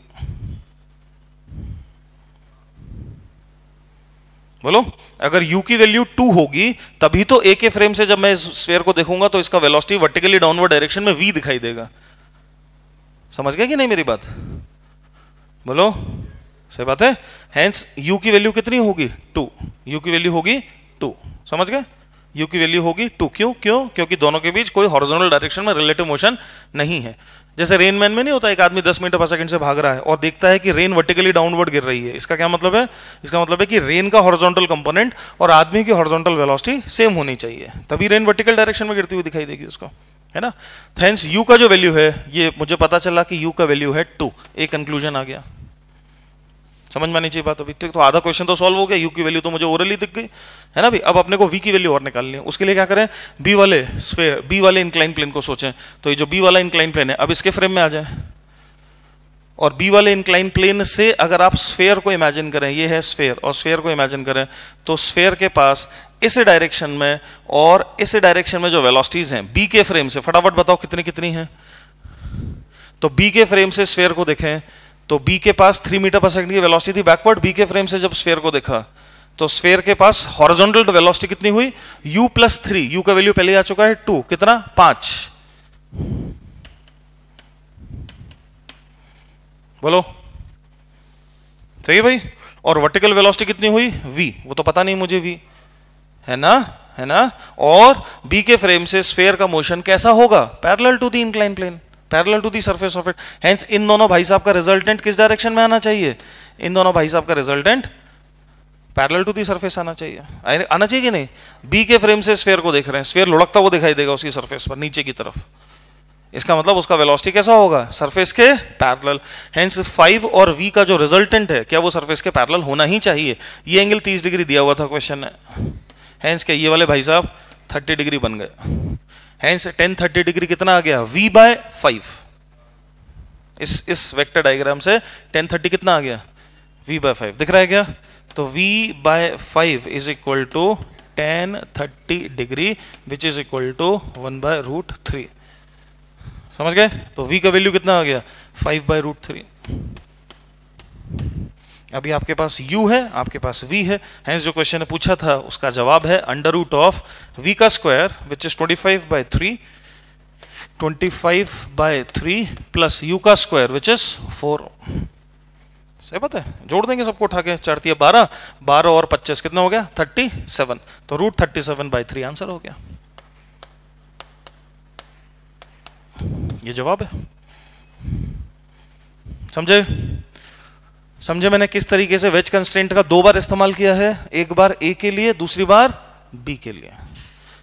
बोलो? अगर u की वैल्यू टू होगी, तभी तो a के फ्रेम से जब मैं इस स्फेयर को देखूँगा तो इसका वेलोसिटी वर्टिकली डाउनवर्ड डायरेक्शन में v दिखाई देगा। समझ गया कि नहीं मेरी बात? बोलो? सही बात है? हेंस u की वैल्यू कितनी होगी? टू u की वैल्यू होगी टू समझ गए? u की वैल्यू होगी टू क्यों? क्यों? क्योंकि दोनों के बीच कोई हॉरिजॉन्टल डायरेक्शन में रिलेटिव मोशन नहीं है। जैसे रेन मैन में नहीं होता, एक आदमी 10 मीटर पर सेकंड से भाग रहा है और देखता है कि रेन वर्टिकली डाउनवर्ड गिर रही है। इसका क्या मतलब है? इसका मतलब है कि रेन का हॉरिजॉन्टल कंपोनेंट और आदमी की हॉरिजॉन्टल वेलोसिटी सेम होनी चाहिए। तभी रेन वर्टिकल डायरेक्शन में गिरती हुई दिखाई देगी उसको। है ना? थैंक्स यू का जो वैल्यू है, ये मुझे पता चला कि यू का वैल्यू है टू एक कंक्लूजन आ गया। समझ में आनी चाहिए बात अभी? तक तो आधा क्वेश्चन तो सॉल्व हो गया यू की वैल्यू तो मुझे ओरली दिख गई, है ना भाई अब अपने को वी की वैल्यू और निकालनी है। उसके लिए क्या करें? बी वाले स्फेयर बी वाले इंक्लाइन प्लेन को सोचें। तो ये जो बी वाला इंक्लाइन प्लेन है, अब इसके फ्रेम में आ जाए। और बी वाले इंक्लाइन प्लेन से अगर आप स्फेयर को इमेजिन करें, ये है स्फेयर और स्फेयर को इमेजिन करें तो स्फेयर के पास इस डायरेक्शन में और इस डायरेक्शन में जो वेलोसिटीज हैं बी के फ्रेम से, फटाफट बताओ कितनी कितनी है। तो बी के फ्रेम से स्फेयर को देखें तो बी के पास थ्री मीटर पर सेकंड की वेलोसिटी थी बैकवर्ड बी के फ्रेम से जब स्फेयर को देखा तो स्फेयर के पास हॉरिजॉन्टल वेलोसिटी कितनी हुई? U प्लस थ्री यू का वैल्यू पहले आ चुका है टू कितना? पाँच। बोलो। सही है भाई? और वर्टिकल वेलोसिटी कितनी हुई? V, वो तो पता नहीं मुझे v है ना? है ना? और b के फ्रेम से स्फेयर का मोशन कैसा होगा? Parallel to the incline plane parallel to the surface of it hence इन दोनों भाई साहब का रिजल्टेंट किस डायरेक्शन में आना चाहिए? इन दोनों भाई साहब का resultant parallel to the surface आना चाहिए। आना चाहिए कि नहीं? बी के फ्रेम से स्फेयर को देख रहे हैं। स्फेयर लुढ़कता हुआ दिखाई देगा उसकी सरफेस पर, नीचे की तरफ़। इसका मतलब उसका वेलोसिटी कैसा होगा? सरफेस के पैरेलल हेंस 5 और वी का जो रिजल्टेंट है, क्या वो सरफेस के पैरेलल होना ही चाहिए? ये एंगल 30 डिग्री दिया हुआ था क्वेश्चन में। हेंस क्या ये वाले भाई साहब 30 डिग्री बन गए। हेंस टेन थर्टी डिग्री कितना आ गया? V बाय फाइव इस इस वेक्टर डायग्राम से टेन थर्टी कितना आ गया? V बाय फाइव दिख रहा है क्या? तो v by five is equal to tan thirty degree which is equal to one by root three समझ गए? तो v का वैल्यू कितना आ गया? फाइव बाय रूट थ्री अभी आपके पास u है, आपके पास v है। हेंस जो क्वेश्चन ने पूछा था, उसका जवाब है अंडर रूट ऑफ़ v का square which is 25 by 3 25 by 3 plus u का स्क्वायर विच इज़ 4 सही बात है? जोड़ देंगे सबको उठा के। चार दिया बारह बारह और पच्चीस कितना हो गया? थर्टी सेवन तो root thirty seven by three answer हो गया। ये जवाब है। समझे? समझे मैंने किस तरीके से वेज कंस्टेंट का दो बार इस्तेमाल किया है? एक बार ए के लिए, दूसरी बार बी के लिए।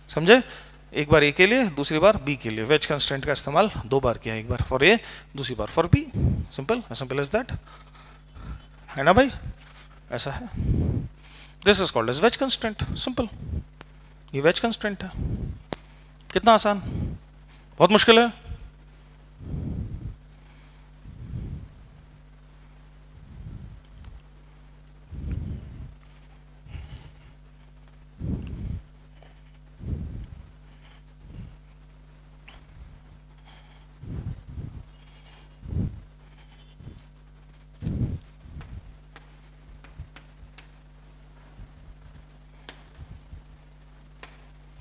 समझे? एक बार ए के लिए, दूसरी बार बी के लिए। वेज कंस्टेंट का इस्तेमाल दो बार किया, एक बार फॉर ए दूसरी बार for B simple simple is that है ना भाई? ऐसा है। This is called as wedge constant simple ये वेज कंस्टेंट है। कितना आसान? बहुत मुश्किल है।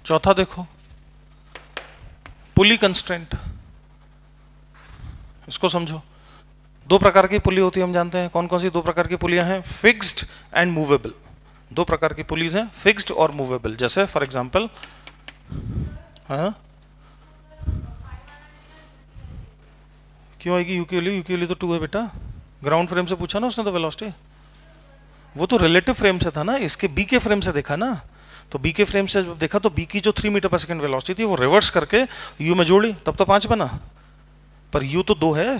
चौथा देखो। पुली कंस्टेंट इसको समझो। दो प्रकार की पुली होती है, हम जानते हैं कौन कौन सी दो प्रकार की पुलियाँ हैं। फिक्स्ड एंड मूवेबल दो प्रकार की पुलिस हैं फिक्स्ड और मूवेबल जैसे फॉर एग्जांपल हाँ? क्यों आएगी यू के लिए लिए तो टू है बेटा। ग्राउंड फ्रेम से पूछा ना उसने तो वेलोसिटी वो तो रिलेटिव फ्रेम से था ना, इसके बी के फ्रेम से देखा ना। तो बी के फ्रेम से जब देखा तो बी की जो three metre per second velocity थी, वो रिवर्स करके यू में जोड़ी, तब तो पाँच बना। पर यू तो दो है।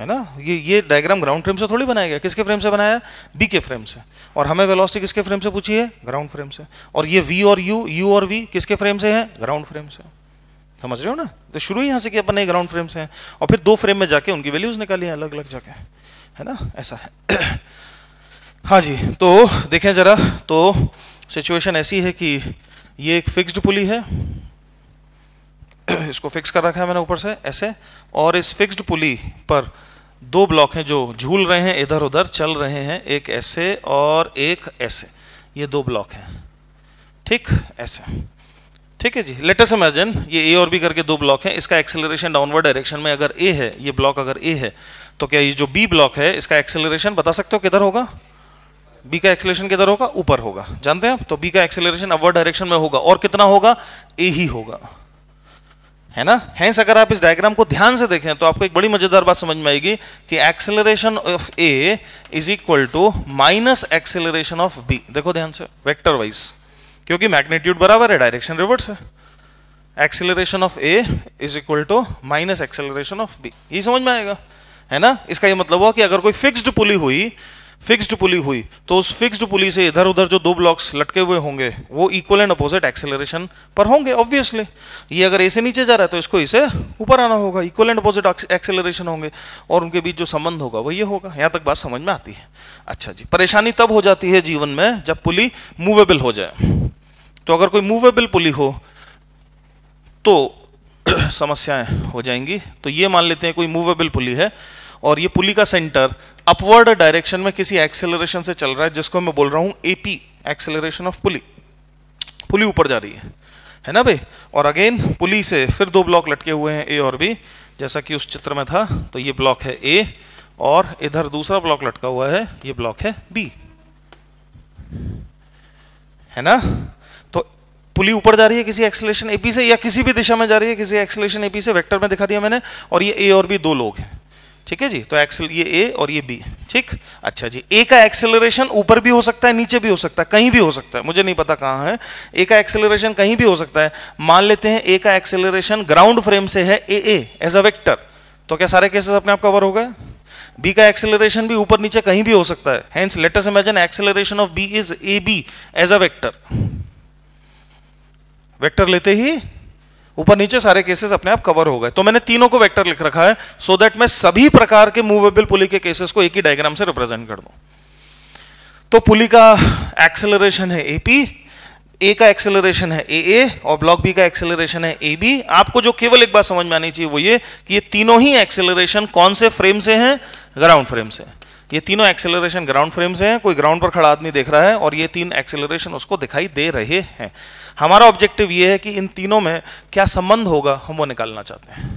है ना? ये ये डायग्राम ग्राउंड फ्रेम से थोड़ी बनाया गया। किसके फ्रेम से बनाया? बी के फ्रेम से। और हमें वेलोसिटी किसके फ्रेम से पूछी है? ग्राउंड फ्रेम से। और ये वी और यू यू और वी किसके फ्रेम से है? ग्राउंड फ्रेम से। समझ रहे हो ना? तो शुरू ही यहाँ से कि अपन ग्राउंड फ्रेम से है। और फिर दो फ्रेम में जाके उनकी वैल्यूज़ निकाली अलग अलग जाके है ना? ऐसा है। हाँ जी तो देखें जरा तो सिचुएशन ऐसी है कि ये एक फिक्स्ड पुली है। इसको फिक्स कर रखा है मैंने ऊपर से, ऐसे। और इस फिक्स्ड पुली पर दो ब्लॉक हैं जो झूल रहे हैं, इधर उधर चल रहे हैं, एक ऐसे और एक ऐसे। ये दो ब्लॉक हैं। ठीक? ऐसे। ठीक है जी। लेटेस्ट इमेजिन ये ए और बी करके दो ब्लॉक हैं। इसका एक्सेलरेशन डाउनवर्ड डायरेक्शन में अगर ए है, ये ब्लॉक अगर ए है तो क्या ये जो बी ब्लॉक है, इसका एक्सेलरेशन बता सकते हो किधर होगा? बी का एक्सेलरेशन किधर होगा? ऊपर होगा। जानते हैं तो बी का एक्सेलरेशन अपवर्ड डायरेक्शन में होगा। और कितना होगा? ए ही होगा। है ना? हैंस अगर आप इस डायग्राम को ध्यान से देखें तो आपको एक बड़ी मज़ेदार बात समझ में आएगी कि acceleration of A is equal to minus acceleration of B देखो ध्यान से वेक्टर वाइज क्योंकि मैग्नीट्यूड बराबर है डायरेक्शन रिवर्स है। Acceleration of A is equal to minus acceleration of B ये समझ में आएगा? है ना? इसका ये मतलब हुआ कि अगर कोई फिक्स्ड पुली हुई फिक्स्ड पुली हुई तो उस फिक्स्ड पुली से इधर उधर जो दो ब्लॉक्स लटके हुए होंगे, वो इक्वल एंड अपोजिट एक्सेलरेशन पर होंगे ऑब्वियसली ये अगर ऐसे नीचे जा रहा है तो इसको इसे ऊपर आना होगा इक्वल एंड अपोजिट एक्सेलरेशन होंगे, और उनके बीच जो संबंध होगा वो ये होगा। यहाँ तक बात समझ में आती है। अच्छा जी, परेशानी तब हो जाती है जीवन में जब पुली मूवेबल हो जाए। तो अगर कोई मूवेबल पुली हो तो समस्याएँ हो जाएँगी। तो ये मान लेते हैं कोई मूवेबल पुली है, और ये पुली का सेंटर अपवर्ड डायरेक्शन में किसी एक्सेलरेशन से चल रहा है, जिसको मैं बोल रहा हूँ AP acceleration of pulley pulley ऊपर जा रही है। है ना भाई? और अगेन पुली से फिर दो ब्लॉक लटके हुए हैं ए और बी जैसा कि उस चित्र में था तो ये ब्लॉक है ए और इधर दूसरा ब्लॉक लटका हुआ है, ये ब्लॉक है बी है ना? तो पुली ऊपर जा रही है किसी एक्सलेशन एपी से, या किसी भी दिशा में जा रही है, किसी एक्सलेशन एपी से वेक्टर में दिखा दिया मैंने, और ये ए और बी दो लोग हैं। ठीक है जी? तो एक्सेल, ये ए और ये बी ठीक? अच्छा जी ए का एक्सेलरेशन ऊपर भी हो सकता है, नीचे भी हो सकता है, कहीं भी हो सकता है, मुझे नहीं पता कहाँ है। ए का एक्सेलरेशन कहीं भी हो सकता है। मान लेते हैं ए का एक्सेलरेशन ग्राउंड फ्रेम से है ए एज अ वेक्टर तो क्या सारे केसेस अपने आप कवर हो गए? बी का एक्सेलरेशन भी ऊपर नीचे कहीं भी हो सकता है। Imagine acceleration of B is A B as a vector vector लेते ही ऊपर नीचे सारे केसेस अपने आप कवर हो गए। तो मैंने तीनों को वेक्टर लिख रखा है सो so दैट मैं सभी प्रकार के मूवेबल पुली के केसेस को एक ही डायग्राम से रिप्रेजेंट कर दूँ। तो पुली का एक्सेलरेशन है एपी ए का एक्सेलरेशन है ए ए और ब्लॉक बी का एक्सेलरेशन है ए बी आपको जो केवल एक बात समझ में आनी चाहिए वो ये कि ये तीनों ही एक्सेलरेशन कौन से फ्रेम से हैं? ग्राउंड फ्रेम से। ये तीनों एक्सेलरेशन ग्राउंड फ्रेम से हैं। कोई ग्राउंड पर खड़ा आदमी देख रहा है और ये तीन एक्सेलरेशन उसको दिखाई दे रहे हैं। हमारा ऑब्जेक्टिव ये है कि इन तीनों में क्या संबंध होगा, हम वो निकालना चाहते हैं।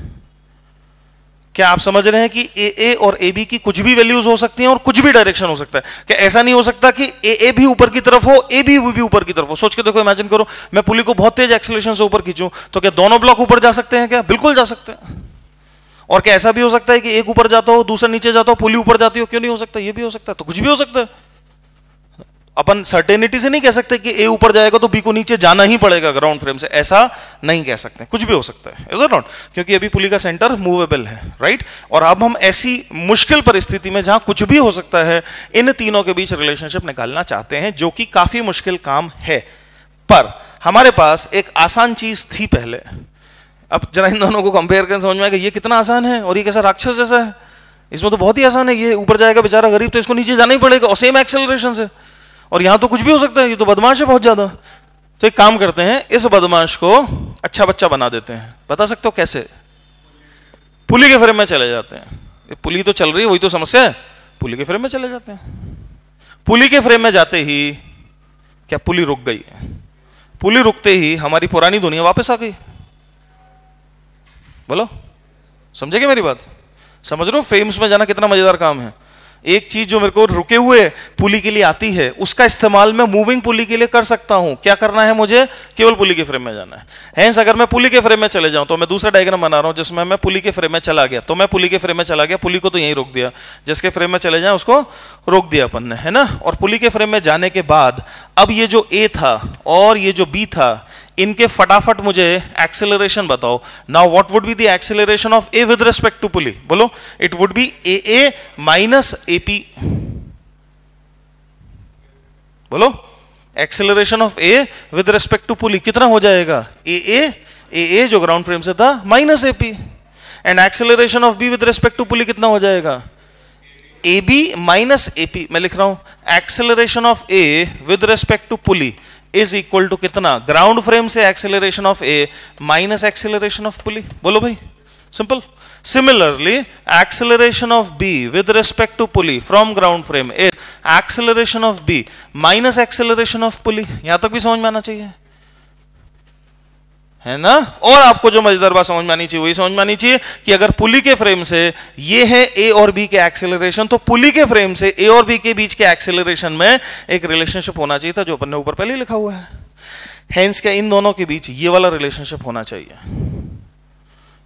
क्या आप समझ रहे हैं कि ए ए और ए बी की कुछ भी वैल्यूज़ हो सकती हैं और कुछ भी डायरेक्शन हो सकता है? क्या ऐसा नहीं हो सकता कि ए ए भी ऊपर की तरफ़ हो ए बी भी ऊपर की तरफ़ हो? सोच के देखो इमेजिन करो, मैं पुली को बहुत तेज एक्सलेशन से ऊपर खींचूं तो क्या दोनों ब्लॉक ऊपर जा सकते हैं क्या? बिल्कुल जा सकते हैं। और क्या ऐसा भी हो सकता है कि एक ऊपर जाता हो, दूसरा नीचे जाता हो, पुली ऊपर जाती हो? क्यों नहीं हो सकता? ये भी हो सकता है तो कुछ भी हो सकता है। अपन सर्टेनिटी से नहीं कह सकते कि ए ऊपर जाएगा तो बी को नीचे जाना ही पड़ेगा ग्राउंड फ्रेम से। ऐसा नहीं कह सकते। कुछ भी हो सकता है। इज़ नॉट क्योंकि अभी पुली का सेंटर मूवेबल है राइट और अब हम ऐसी मुश्किल परिस्थिति में जहाँ कुछ भी हो सकता है, इन तीनों के बीच रिलेशनशिप निकालना चाहते हैं, जो कि काफ़ी मुश्किल काम है। पर हमारे पास एक आसान चीज़ थी पहले। अब जरा इन दोनों को कंपेयर कर, समझ में आएगा, ये कितना आसान है और ये कैसा राक्षस जैसा है। इसमें तो बहुत ही आसान है, ये ऊपर जाएगा बेचारा गरीब तो इसको नीचे जाना ही पड़ेगा, और सेम एक्सेलरेशन से। और यहाँ तो कुछ भी हो सकता है, ये तो बदमाश है बहुत ज़्यादा। तो एक काम करते हैं, इस बदमाश को अच्छा बच्चा बना देते हैं। बता सकते हो कैसे? पुली के फ्रेम में चले जाते हैं। पुली तो चल रही है, वही तो समस्या है। पुली के फ्रेम में चले जाते हैं। पुली के फ्रेम में जाते ही क्या पुली रुक गई? पुली रुकते ही हमारी पुरानी दुनिया वापस आ गई। बोलो समझेगे मेरी बात? समझ रहे हो? फ्रेम्स में जाना कितना मज़ेदार काम है। एक चीज़ जो मेरे को रुके हुए पुली के लिए आती है, उसका इस्तेमाल मैं मूविंग पुली के लिए कर सकता हूँ। क्या करना है मुझे? केवल पुली के फ्रेम में जाना है। हेंस अगर मैं पुली के फ्रेम में चले जाऊँ तो मैं दूसरा डायग्राम बना रहा हूँ, जिसमें मैं पुली के फ्रेम में चला गया। तो मैं पुली के फ्रेम में चला गया, पुली को तो यहीं रोक दिया। जिसके फ्रेम में चले जाए, उसको रोक दिया अपन ने, है ना? और पुली के फ्रेम में जाने के बाद, अब ये जो ए था और ये जो बी था इनके फटाफट मुझे एक्सेलरेशन बताओ। Now what would be the acceleration of A with respect to pulley बोलो। It would be A A minus AP बोलो। Acceleration of A with respect to pulley कितना हो जाएगा? ए ए ए ए जो ग्राउंड फ्रेम से था minus AP and acceleration of B with respect to pulley कितना हो जाएगा? ए बी माइनस एपी मैं लिख रहा हूँ। Acceleration of A with respect to pulley is equal to कितना? ग्राउंड फ्रेम से acceleration of A minus acceleration of pulley बोलो भाई। Simple similarly acceleration of B with respect to pulley from ground frame is acceleration of B minus acceleration of pulley यहाँ तक भी समझ में आना चाहिए। है ना? और आपको जो मज़ेदार बात समझ में आनी चाहिए, वही समझ में आनी चाहिए कि अगर पुली के फ्रेम से ये है ए और बी के एक्सेलरेशन तो पुली के फ्रेम से ए और बी के बीच के एक्सेलरेशन में एक रिलेशनशिप होना चाहिए था, जो अपन ने ऊपर पहले लिखा हुआ है। हेंस क्या इन दोनों के बीच ये वाला रिलेशनशिप होना चाहिए?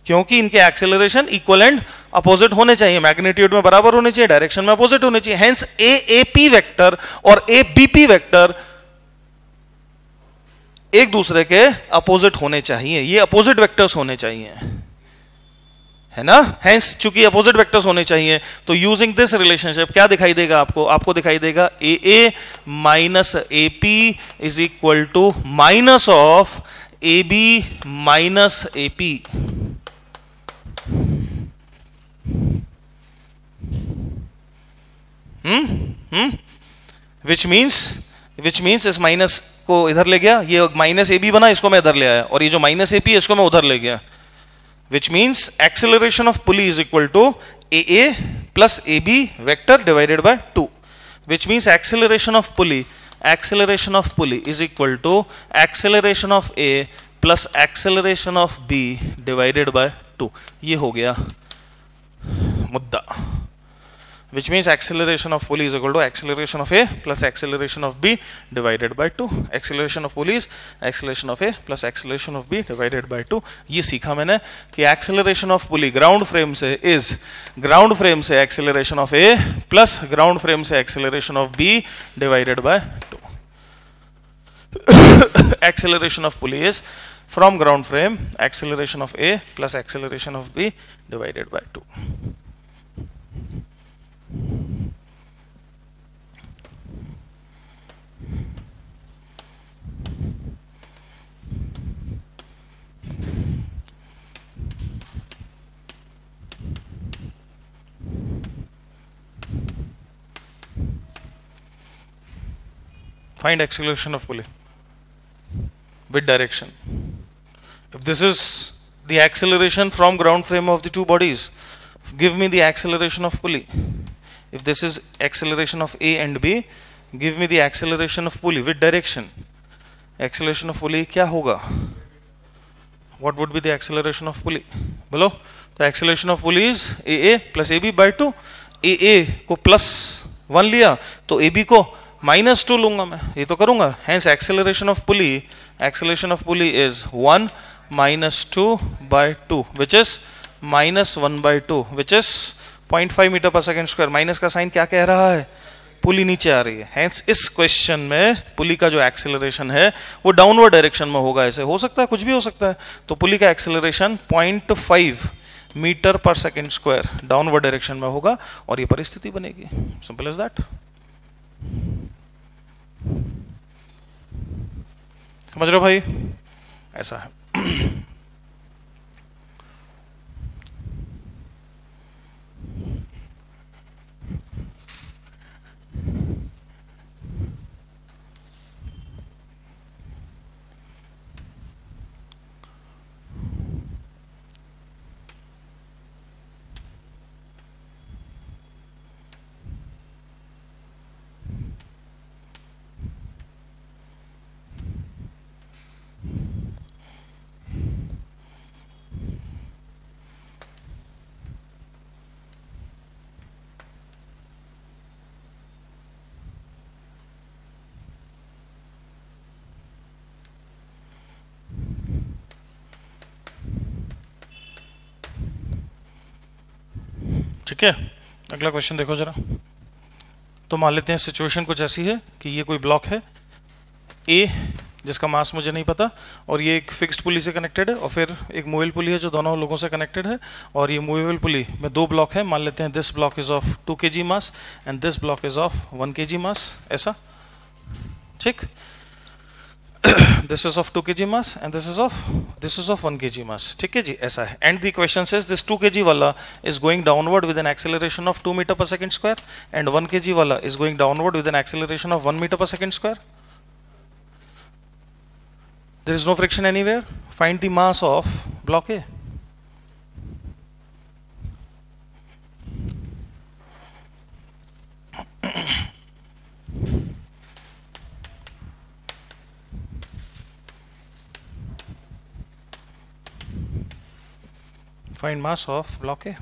क्योंकि इनके एक्सेलरेशन इक्वल एंड अपोजिट होने चाहिए। मैग्नीट्यूड में बराबर होने चाहिए डायरेक्शन में अपोजिट होने चाहिए। Hence A A P vector और ए बी पी वेक्टर एक दूसरे के अपोजिट होने चाहिए। ये अपोजिट वेक्टर्स होने चाहिए। है ना? हेंस चूँकि अपोजिट वेक्टर्स होने चाहिए तो यूजिंग दिस रिलेशनशिप क्या दिखाई देगा आपको? आपको दिखाई देगा A A minus A P is equal to minus of A B minus A P hmm hmm which means which means इस माइनस को इधर ले गया, ये माइनस ए बी बना, इसको मैं इधर ले आया। और ये जो माइनस ए पी इसको मैं उधर ले गया। Which means acceleration of pulley is equal to A A plus A B vector divided by two which means acceleration of pulley acceleration of pulley is equal to acceleration of A plus acceleration of B divided by two ये हो गया मुद्दा। Which means acceleration of pulley is equal to acceleration of A plus acceleration of B divided by 2 acceleration of pulley is acceleration of A plus acceleration of B divided by 2 ये सीखा मैंने कि acceleration of pulley ground frame से is ground frame से acceleration of A plus ground frame से acceleration of B divided by 2 acceleration of pulley is from ground frame acceleration of A plus acceleration of B divided by 2 find acceleration of pulley with direction if this is the acceleration from ground frame of the two bodies give me the acceleration of pulley if this is acceleration of A and B give me the acceleration of pulley with direction acceleration of pulley क्या होगा what would be the acceleration of pulley below the acceleration of pulley is AA plus AB by 2 AA को plus 1 लिया तो AB को minus two लूँगा मैं। ये तो करूँगा। Hence acceleration of pulley acceleration of pulley is one minus two by two which is minus one by two which is point five metre per second square minus का sign क्या कह रहा है? पुली नीचे आ रही है। हेंस इस क्वेश्चन में पुली का जो एक्सेलरेशन है, वो डाउनवर्ड डायरेक्शन में होगा ऐसे। हो सकता है, कुछ भी हो सकता है। तो पुली का acceleration point five metre per second square downward direction में होगा और ये परिस्थिति बनेगी। सिंपल इज़ दैट समझ रहे हो भाई? ऐसा है। ठीक है? अगला क्वेश्चन देखो जरा। तो मान लेते हैं सिचुएशन कुछ ऐसी है कि ये कोई ब्लॉक है। ए जिसका मास मुझे नहीं पता, और ये एक फिक्स्ड पुली से कनेक्टेड है, और फिर एक मूवेल पुली है जो दोनों लोगों से कनेक्टेड है, और ये मूवेबल पुली में दो ब्लॉक है। मान लेते हैं this block is of two के mass and this block is of one के मास ऐसा? ठीक? This is of 2 kg mass and this is of this is of 1 kg mass ठीक है जी ऐसा है and the question says this 2 kg वाला is going downward with an acceleration of 2 meter per second square and 1 kg वाला is going downward with an acceleration of 1 meter per second square there is no friction anywhere find the mass of block A find mass of block A.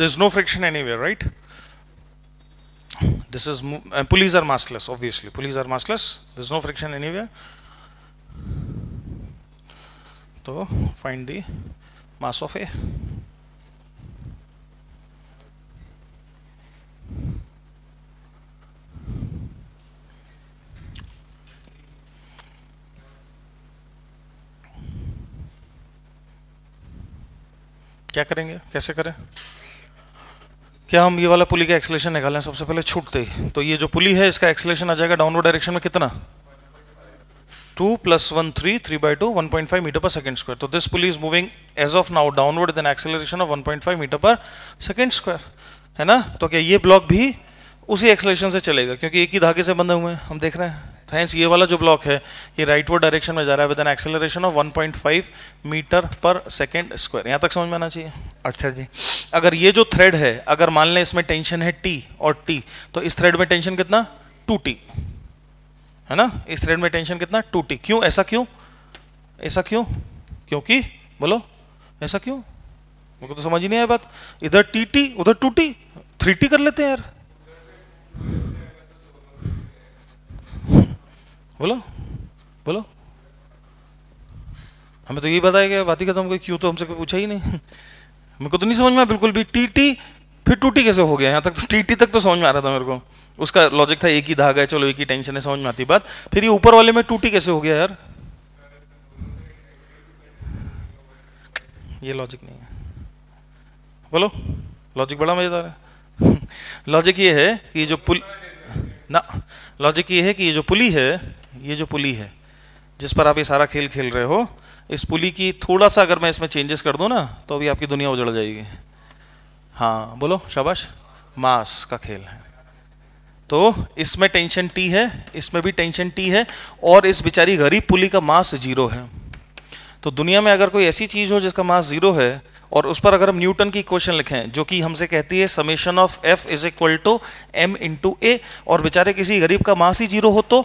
there's no friction anywhere right this is uh, pulleys are massless obviously pulleys are massless there's no friction anywhere so find the mass of a क्या करेंगे कैसे करें क्या हम ये वाला pulley का acceleration निकालें? सबसे पहले छूटते ही। तो ये जो पुली है, इसका एक्सलेशन आ जाएगा डाउनवर्ड डायरेक्शन में कितना? Two plus one three three by two one point five metre per second square तो this pulley is moving as of now downward then acceleration of one point five metre per second square है ना? तो क्या ये block भी उसी acceleration से चलेगा, क्योंकि एक ही धागे से बंधे हुए हैं, हम देख रहे हैं। थैंक्स ये वाला जो ब्लॉक है ये राइटवर्ड डायरेक्शन में जा रहा है with an acceleration of 1.5 metre per second square यहाँ तक समझ में आना चाहिए? अच्छा जी। अगर ये जो थ्रेड है अगर मान लें इसमें टेंशन है टी और टी तो इस थ्रेड में टेंशन कितना? टू टी है ना? इस थ्रेड में टेंशन कितना? टू टी क्यों? ऐसा क्यों? ऐसा क्यों? क्योंकि बोलो ऐसा क्यों? मुझे तो समझ ही नहीं आया बात। इधर टी टी उधर टू टी थ्री टी कर लेते हैं यार। बोलो। बोलो। हमें तो यही बताया गया बात ही खत्म गई क्यों तो हमसे कोई पूछा ही नहीं। मेरे को तो नहीं समझ में बिल्कुल भी टी टी फिर टूटी कैसे हो गया? यहाँ तक तो टी टी तक तो समझ में आ रहा था मेरे को। उसका लॉजिक था एक ही धागा है, चलो एक ही टेंशन है, समझ में आती बात। फिर ये ऊपर वाले में टूटी कैसे हो गया यार? ये लॉजिक नहीं है। बोलो। लॉजिक बड़ा मज़ेदार है। लॉजिक ये है कि जो पुल ना लॉजिक ये है कि ये जो पुली है ये जो पुली है, जिस पर आप ये सारा खेल खेल रहे हो, इस पुली की थोड़ा सा अगर मैं इसमें चेंजेस कर दूँ ना तो अभी आपकी दुनिया उजड़ जाएगी। हाँ बोलो, शाबाश। मास का खेल है। तो इसमें टेंशन टी है, इसमें भी टेंशन टी है, और इस बेचारी गरीब पुली का मास ज़ीरो है। तो दुनिया में अगर कोई ऐसी चीज़ हो जिसका मास ज़ीरो है, और उस पर अगर हम न्यूटन की क्वेश्चन लिखें, जो कि हमसे कहती है summation of F is equal to M into A और बेचारे किसी गरीब का मास ही ज़ीरो हो तो?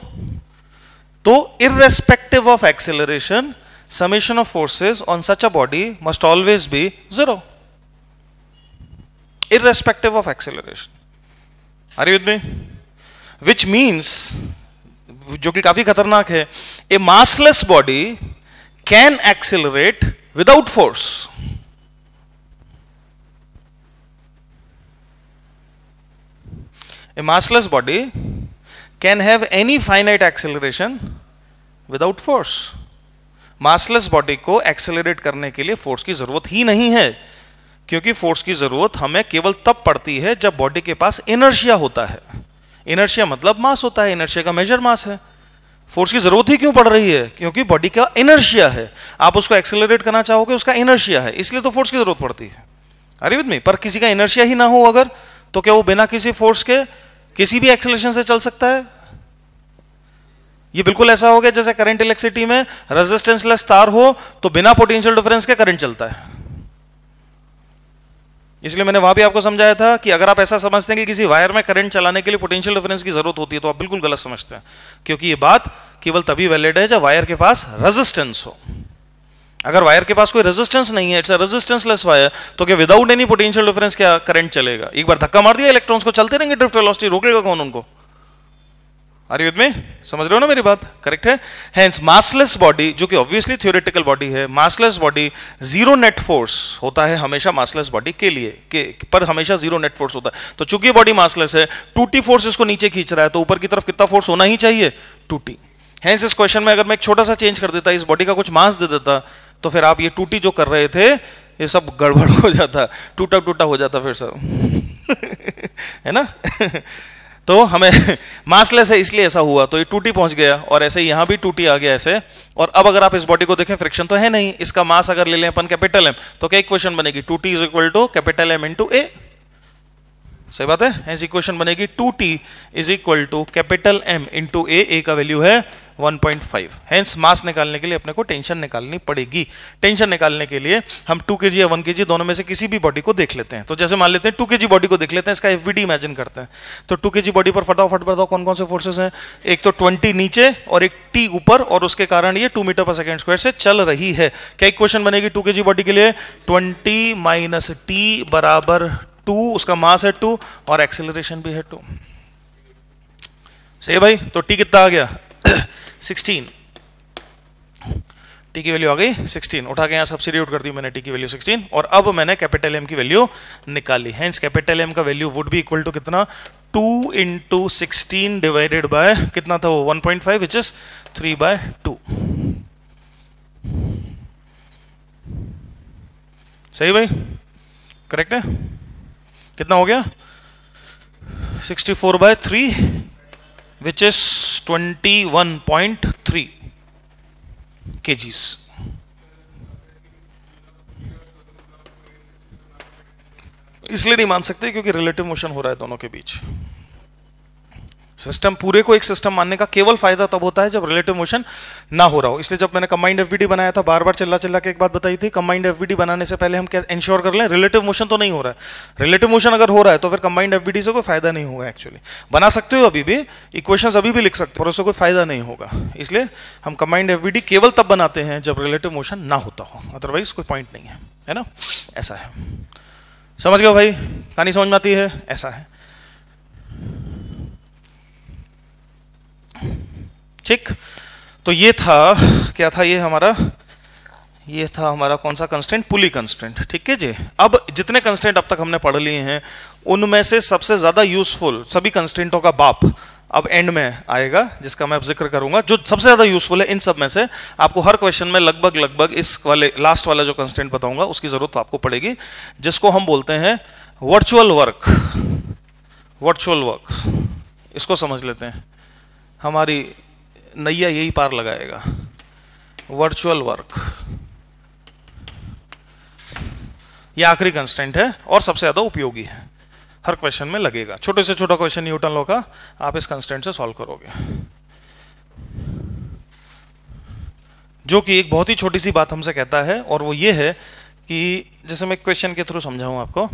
तो irrespective of acceleration summation of forces on such a body must always be zero irrespective of acceleration अरे विद मी विच मीन्स जो कि काफ़ी खतरनाक है a massless body can accelerate without force a massless body can have any finite acceleration without force. Massless body को accelerate करने के लिए फोर्स की ज़रूरत ही नहीं है, क्योंकि फोर्स की ज़रूरत हमें केवल तब पड़ती है जब बॉडी के पास इनर्शिया होता है। इनर्शिया मतलब मास होता है इनर्शिया का मेजर मास है। फोर्स की ज़रूरत ही क्यों पड़ रही है? क्योंकि बॉडी का इनर्शिया है। आप उसको एक्सेलरेट करना चाहोगे, उसका इनर्शिया है, इसलिए तो फोर्स की ज़रूरत पड़ती है। अरे विद मी पर किसी का इनर्शिया ही ना हो अगर तो क्या वो बिना किसी फोर्स के किसी भी एक्सेलेशन से चल सकता है। ये बिल्कुल ऐसा हो गया, जैसे करंट इलेक्ट्रिसिटी में रेजिस्टेंस लेस तार हो तो बिना पोटेंशियल डिफरेंस के करंट चलता है। इसलिए मैंने वहाँ भी आपको समझाया था कि अगर आप ऐसा समझते हैं कि किसी वायर में करंट चलाने के लिए पोटेंशियल डिफरेंस की ज़रूरत होती है तो आप बिल्कुल गलत समझते हैं। क्योंकि ये बात केवल तभी वैलिड है जब वायर के पास रेजिस्टेंस हो। अगर वायर के पास कोई रेजिस्टेंस नहीं है इट्स रेजिस्टेंस लेस वायर तो क्या विदाउट एनी पोटेंशियल डिफरेंस क्या करंट चलेगा? एक बार धक्का मार दिया इलेक्ट्रॉन्स को चलते रहेंगे ड्रिफ्ट वेलोसिटी रोकेगा कौन उनको? आर यू विद में समझ रहे हो ना मेरी बात? करेक्ट है? हेंस मासलेस बॉडी जो कि ऑब्वियसली थियोरेटिकल बॉडी है massless body zero net force होता है हमेशा मासलेस बॉडी के लिए, के, पर हमेशा ज़ीरो नेट फोर्स होता है। तो चूँकि बॉडी मासलेस है, टूटी फोर्स इसको नीचे खींच रहा है तो ऊपर की तरफ़ कितना फोर्स होना ही चाहिए? टूटी। हेंस इस क्वेश्चन में अगर मैं एक छोटा सा चेंज कर देता, इस बॉडी का कुछ मास दे देता तो फिर आप ये टूटी जो कर रहे थे, ये सब गड़बड़ हो जाता, टूटा टूटा हो जाता फिर सब। है ना? तो हमें मासलेस है, इसलिए ऐसा हुआ। तो ये टूटी पहुँच गया और ऐसे यहाँ भी टूटी आ गया ऐसे। और अब अगर आप इस बॉडी को देखें फ्रिक्शन तो है नहीं। इसका मास अगर ले लें अपन कैपिटल एम तो क्या इक्वेशन बनेगी? Two T is equal to capital M into A सही बात है? ऐसी इक्वेशन बनेगी two T is equal to capital M into A का वैल्यू है। 1.5 हेंस मास निकालने के लिए अपने को टेंशन निकालनी पड़ेगी। टेंशन निकालने के लिए हम 2 के या 1 के दोनों में से किसी भी बॉडी को देख लेते हैं। तो जैसे मान लेते हैं 2 के बॉडी को देख लेते हैं, इसका एफवीडी इमेजिन करते हैं। तो 2 के बॉडी पर फटाफट बताओ कौन कौन से फोर्सेस हैं। एक तो 20 नीचे और एक टी ऊपर और उसके कारण ये 2 मीटर पर सेकेंड स्क्वायर से चल रही है। क्या क्वेश्चन बनेगी टू के बॉडी के लिए? ट्वेंटी माइनस टी बराबर टू उसका मास है टू और एक्सेलरेशन भी है टू सही भाई? तो टी कितना आ गया? 16 टी की वैल्यू आ गई 16 उठा के यहाँ सब्सिट्यूट कर दी मैंने टी की वैल्यू 16 और अब मैंने कैपिटल एम की वैल्यू निकाली हेंस कैपिटल एम का value would be equal to कितना? 2 इंटू सिक्सटीन डिवाइडेड बाय कितना था वो? 1.5 point five which is three by two सही भाई? करेक्ट है? कितना हो गया? 64 four by three which is 21.3 kgs. इसलिए नहीं मान सकते क्योंकि रिलेटिव मोशन हो रहा है दोनों के बीच। सिस्टम पूरे को एक सिस्टम मानने का केवल फ़ायदा तब होता है जब रिलेटिव मोशन ना हो रहा हो। इसलिए जब मैंने कंबाइंड एफवीडी बनाया था, बार बार चिल्ला चिल्ला के एक बात बताई थी कंबाइंड एफवीडी बनाने से पहले हम क्या इंश्योर कर लें रिलेटिव मोशन तो नहीं हो रहा है। रिलेटिव मोशन अगर हो रहा है तो फिर कंबाइंड एफवीडी से कोई फ़ायदा नहीं होगा एक्चुअली बना सकते हो अभी भी इक्वेशन अभी भी लिख सकते हो, पर उससे कोई फ़ायदा नहीं होगा। इसलिए हम कंबाइंड एफवीडी केवल तब बनाते हैं जब रिलेटिव मोशन ना होता हो। अदरवाइज़ कोई पॉइंट नहीं है है ना? ऐसा है। समझ गए भाई? कहानी समझ में आती है? ऐसा है। ठीक? तो ये था, क्या था ये हमारा? ये था हमारा कौन सा कंस्टेंट पुली कंस्टेंट ठीक है जी? अब जितने कंस्टेंट अब तक हमने पढ़ लिए हैं, उनमें से सबसे ज़्यादा यूजफुल सभी कंस्टेंटों का बाप अब एंड में आएगा, जिसका मैं अब ज़िक्र करूँगा, जो सबसे ज़्यादा यूजफुल है इन सब में से। आपको हर क्वेश्चन में लगभग लगभग इस वाले लास्ट वाला जो कंस्टेंट बताऊँगा, उसकी ज़रूरत तो आपको पड़ेगी, जिसको हम बोलते हैं वर्चुअल वर्क वर्चुअल वर्क इसको समझ लेते हैं। हमारी नैया यही पार लगाएगा। वर्चुअल वर्क यह आखिरी कंस्टेंट है और सबसे ज़्यादा उपयोगी है। हर क्वेश्चन में लगेगा। छोटे से छोटा क्वेश्चन न्यूटन लॉ का, आप इस कंस्टेंट से सॉल्व करोगे। जो कि एक बहुत ही छोटी सी बात हमसे कहता है और वो ये है कि जैसे मैं क्वेश्चन के थ्रू समझाऊं आपको,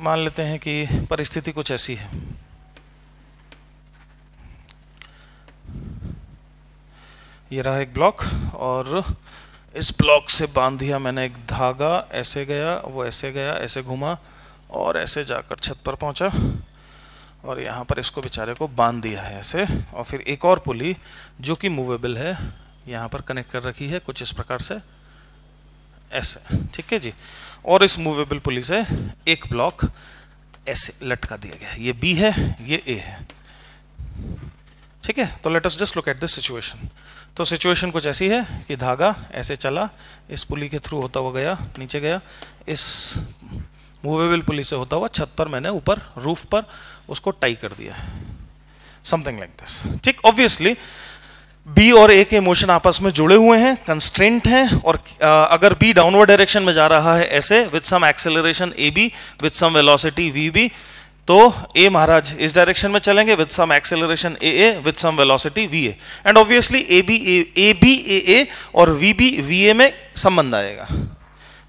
मान लेते हैं कि परिस्थिति कुछ ऐसी है। ये रहा एक ब्लॉक और इस ब्लॉक से बाँध दिया मैंने एक धागा, ऐसे गया, वो ऐसे गया, ऐसे घुमा और ऐसे जाकर छत पर पहुँचा और यहाँ पर इसको बेचारे को बाँध दिया है ऐसे और फिर एक और पुली जो कि मूवेबल है, यहाँ पर कनेक्ट कर रखी है कुछ इस प्रकार से, ऐसे, ठीक है जी? और इस मूवेबल पुली से एक ब्लॉक ऐसे लटका दिया गया ये बी है, ये ए है, ठीक है? तो let us just look at this situation तो सिचुएशन कुछ ऐसी है कि धागा ऐसे चला, इस पुली के थ्रू होता हुआ गया, नीचे गया, इस मूवेबल पुली से होता हुआ छत पर मैंने ऊपर रूफ पर उसको टाई कर दिया समथिंग लाइक दिस ठीक ऑब्वियसली बी और ए के मोशन आपस में जुड़े हुए हैं कंस्ट्रेंट हैं, और अगर बी डाउनवर्ड डायरेक्शन में जा रहा है ऐसे with some acceleration A B with some velocity V B तो ए महाराज, इस डायरेक्शन में चलेंगे with some acceleration A A with some velocity V A and obviously A B A B A A और वी बी वी ए में संबंध आएगा।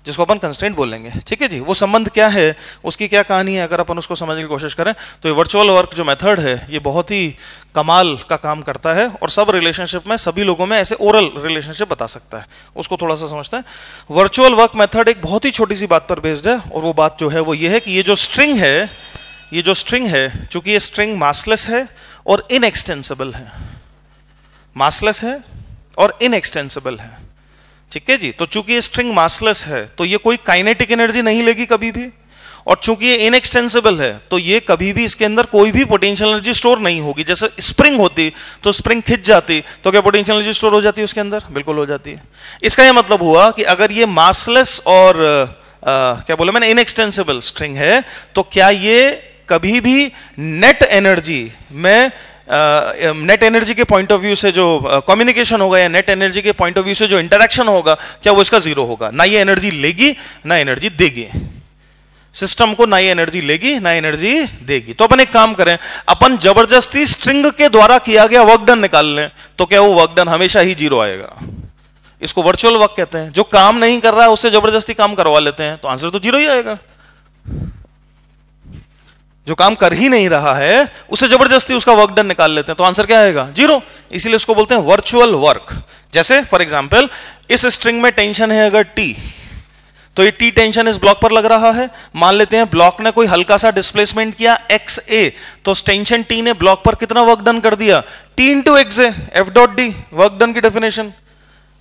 जिसको अपन कंस्टेंट बोलेंगे। ठीक है जी? वो संबंध क्या है? उसकी क्या कहानी है? अगर अपन उसको समझने की कोशिश करें तो ये वर्चुअल वर्क जो मेथड है, ये बहुत ही कमाल का काम करता है और सब रिलेशनशिप में, सभी लोगों में ऐसे ओरल रिलेशनशिप बता सकता है। उसको थोड़ा सा समझते हैं। वर्चुअल वर्क मेथड एक बहुत ही छोटी सी बात पर बेस्ड है और वो बात जो है, वो ये है कि ये जो स्ट्रिंग है ये जो स्ट्रिंग है चूँकि ये स्ट्रिंग मासलेस है और इनएक्सटेंसिबल है। मासलेस है और इनएक्सटेंसिबल है। ठीक है जी? तो चूँकि ये स्ट्रिंग मासलेस है तो ये कोई काइनेटिक एनर्जी नहीं लेगी कभी भी। और चूँकि ये इनएक्सटेंसिबल है तो ये कभी भी इसके अंदर कोई भी पोटेंशियल एनर्जी स्टोर नहीं होगी। जैसे स्प्रिंग होती तो स्प्रिंग खिंच जाती तो क्या पोटेंशियल एनर्जी स्टोर हो जाती है उसके अंदर? बिल्कुल हो जाती है। इसका यह मतलब हुआ कि अगर ये मासलेस और आ, क्या बोले मैंने इनएक्सटेंसिबल स्ट्रिंग है तो क्या ये कभी भी नेट एनर्जी में नेट uh, एनर्जी के पॉइंट ऑफ़ व्यू से जो कम्युनिकेशन uh, होगा या नेट एनर्जी के पॉइंट ऑफ़ व्यू से जो इंटरेक्शन होगा क्या वो इसका ज़ीरो होगा? ना ये एनर्जी लेगी ना एनर्जी देगी। सिस्टम को ना ये एनर्जी लेगी ना एनर्जी देगी। तो अपन एक काम करें अपन ज़बरदस्ती स्ट्रिंग के द्वारा किया गया वर्क डन निकाल लें तो क्या वो वर्क डन हमेशा ही ज़ीरो आएगा? इसको वर्चुअल वर्क कहते हैं। जो काम नहीं कर रहा है उससे ज़बरदस्ती काम करवा लेते हैं तो आंसर तो ज़ीरो ही आएगा। जो काम कर ही नहीं रहा है, उसे ज़बरदस्ती उसका वर्क डन निकाल लेते हैं। तो आंसर क्या आएगा? ज़ीरो इसीलिए उसको बोलते हैं वर्चुअल वर्क जैसे फॉर एग्ज़ाम्पल इस स्ट्रिंग में टेंशन है अगर टी तो ये टी टेंशन इस ब्लॉक पर लग रहा है। मान लेते हैं ब्लॉक ने कोई हल्का सा डिस्प्लेसमेंट किया एक्स ए तो टेंशन टी ने ब्लॉक पर कितना वर्क डन कर दिया? T into X A F dot D work done की डेफिनेशन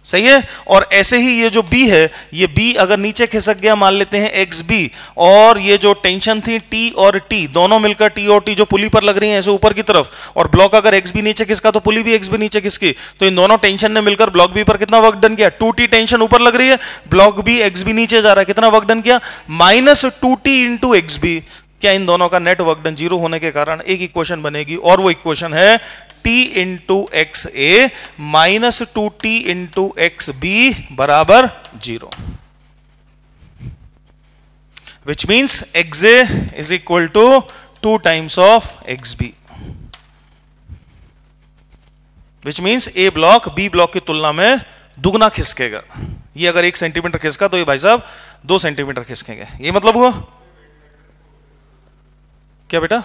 सही है? और ऐसे ही ये जो बी है, ये बी अगर नीचे खिसक गया, मान लेते हैं एक्स बी और ये जो टेंशन थी टी और टी दोनों मिलकर टी और टी जो पुली पर लग रही है ऐसे ऊपर की तरफ़, और ब्लॉक अगर एक्स बी नीचे खिसका तो पुली भी एक्स बी नीचे खिसकी तो इन दोनों टेंशन ने मिलकर ब्लॉक बी पर कितना वर्क डन किया? टू टी टेंशन ऊपर लग रही है ब्लॉक बी एक्स बी नीचे जा रहा है, कितना वर्क डन किया? Minus two T into X B क्या इन दोनों का नेट वर्क डन ज़ीरो होने के कारण एक इक्वेशन बनेगी? और वो इक्वेशन है T into X A minus two T into X B बराबर zero which which means xa is equal to 2 times of xb which means a block b block की तुलना में दुगना खिसकेगा। ये अगर एक सेंटीमीटर खिसका तो ये भाई साहब दो सेंटीमीटर खिसकेंगे। ये मतलब हुआ? क्या बेटा?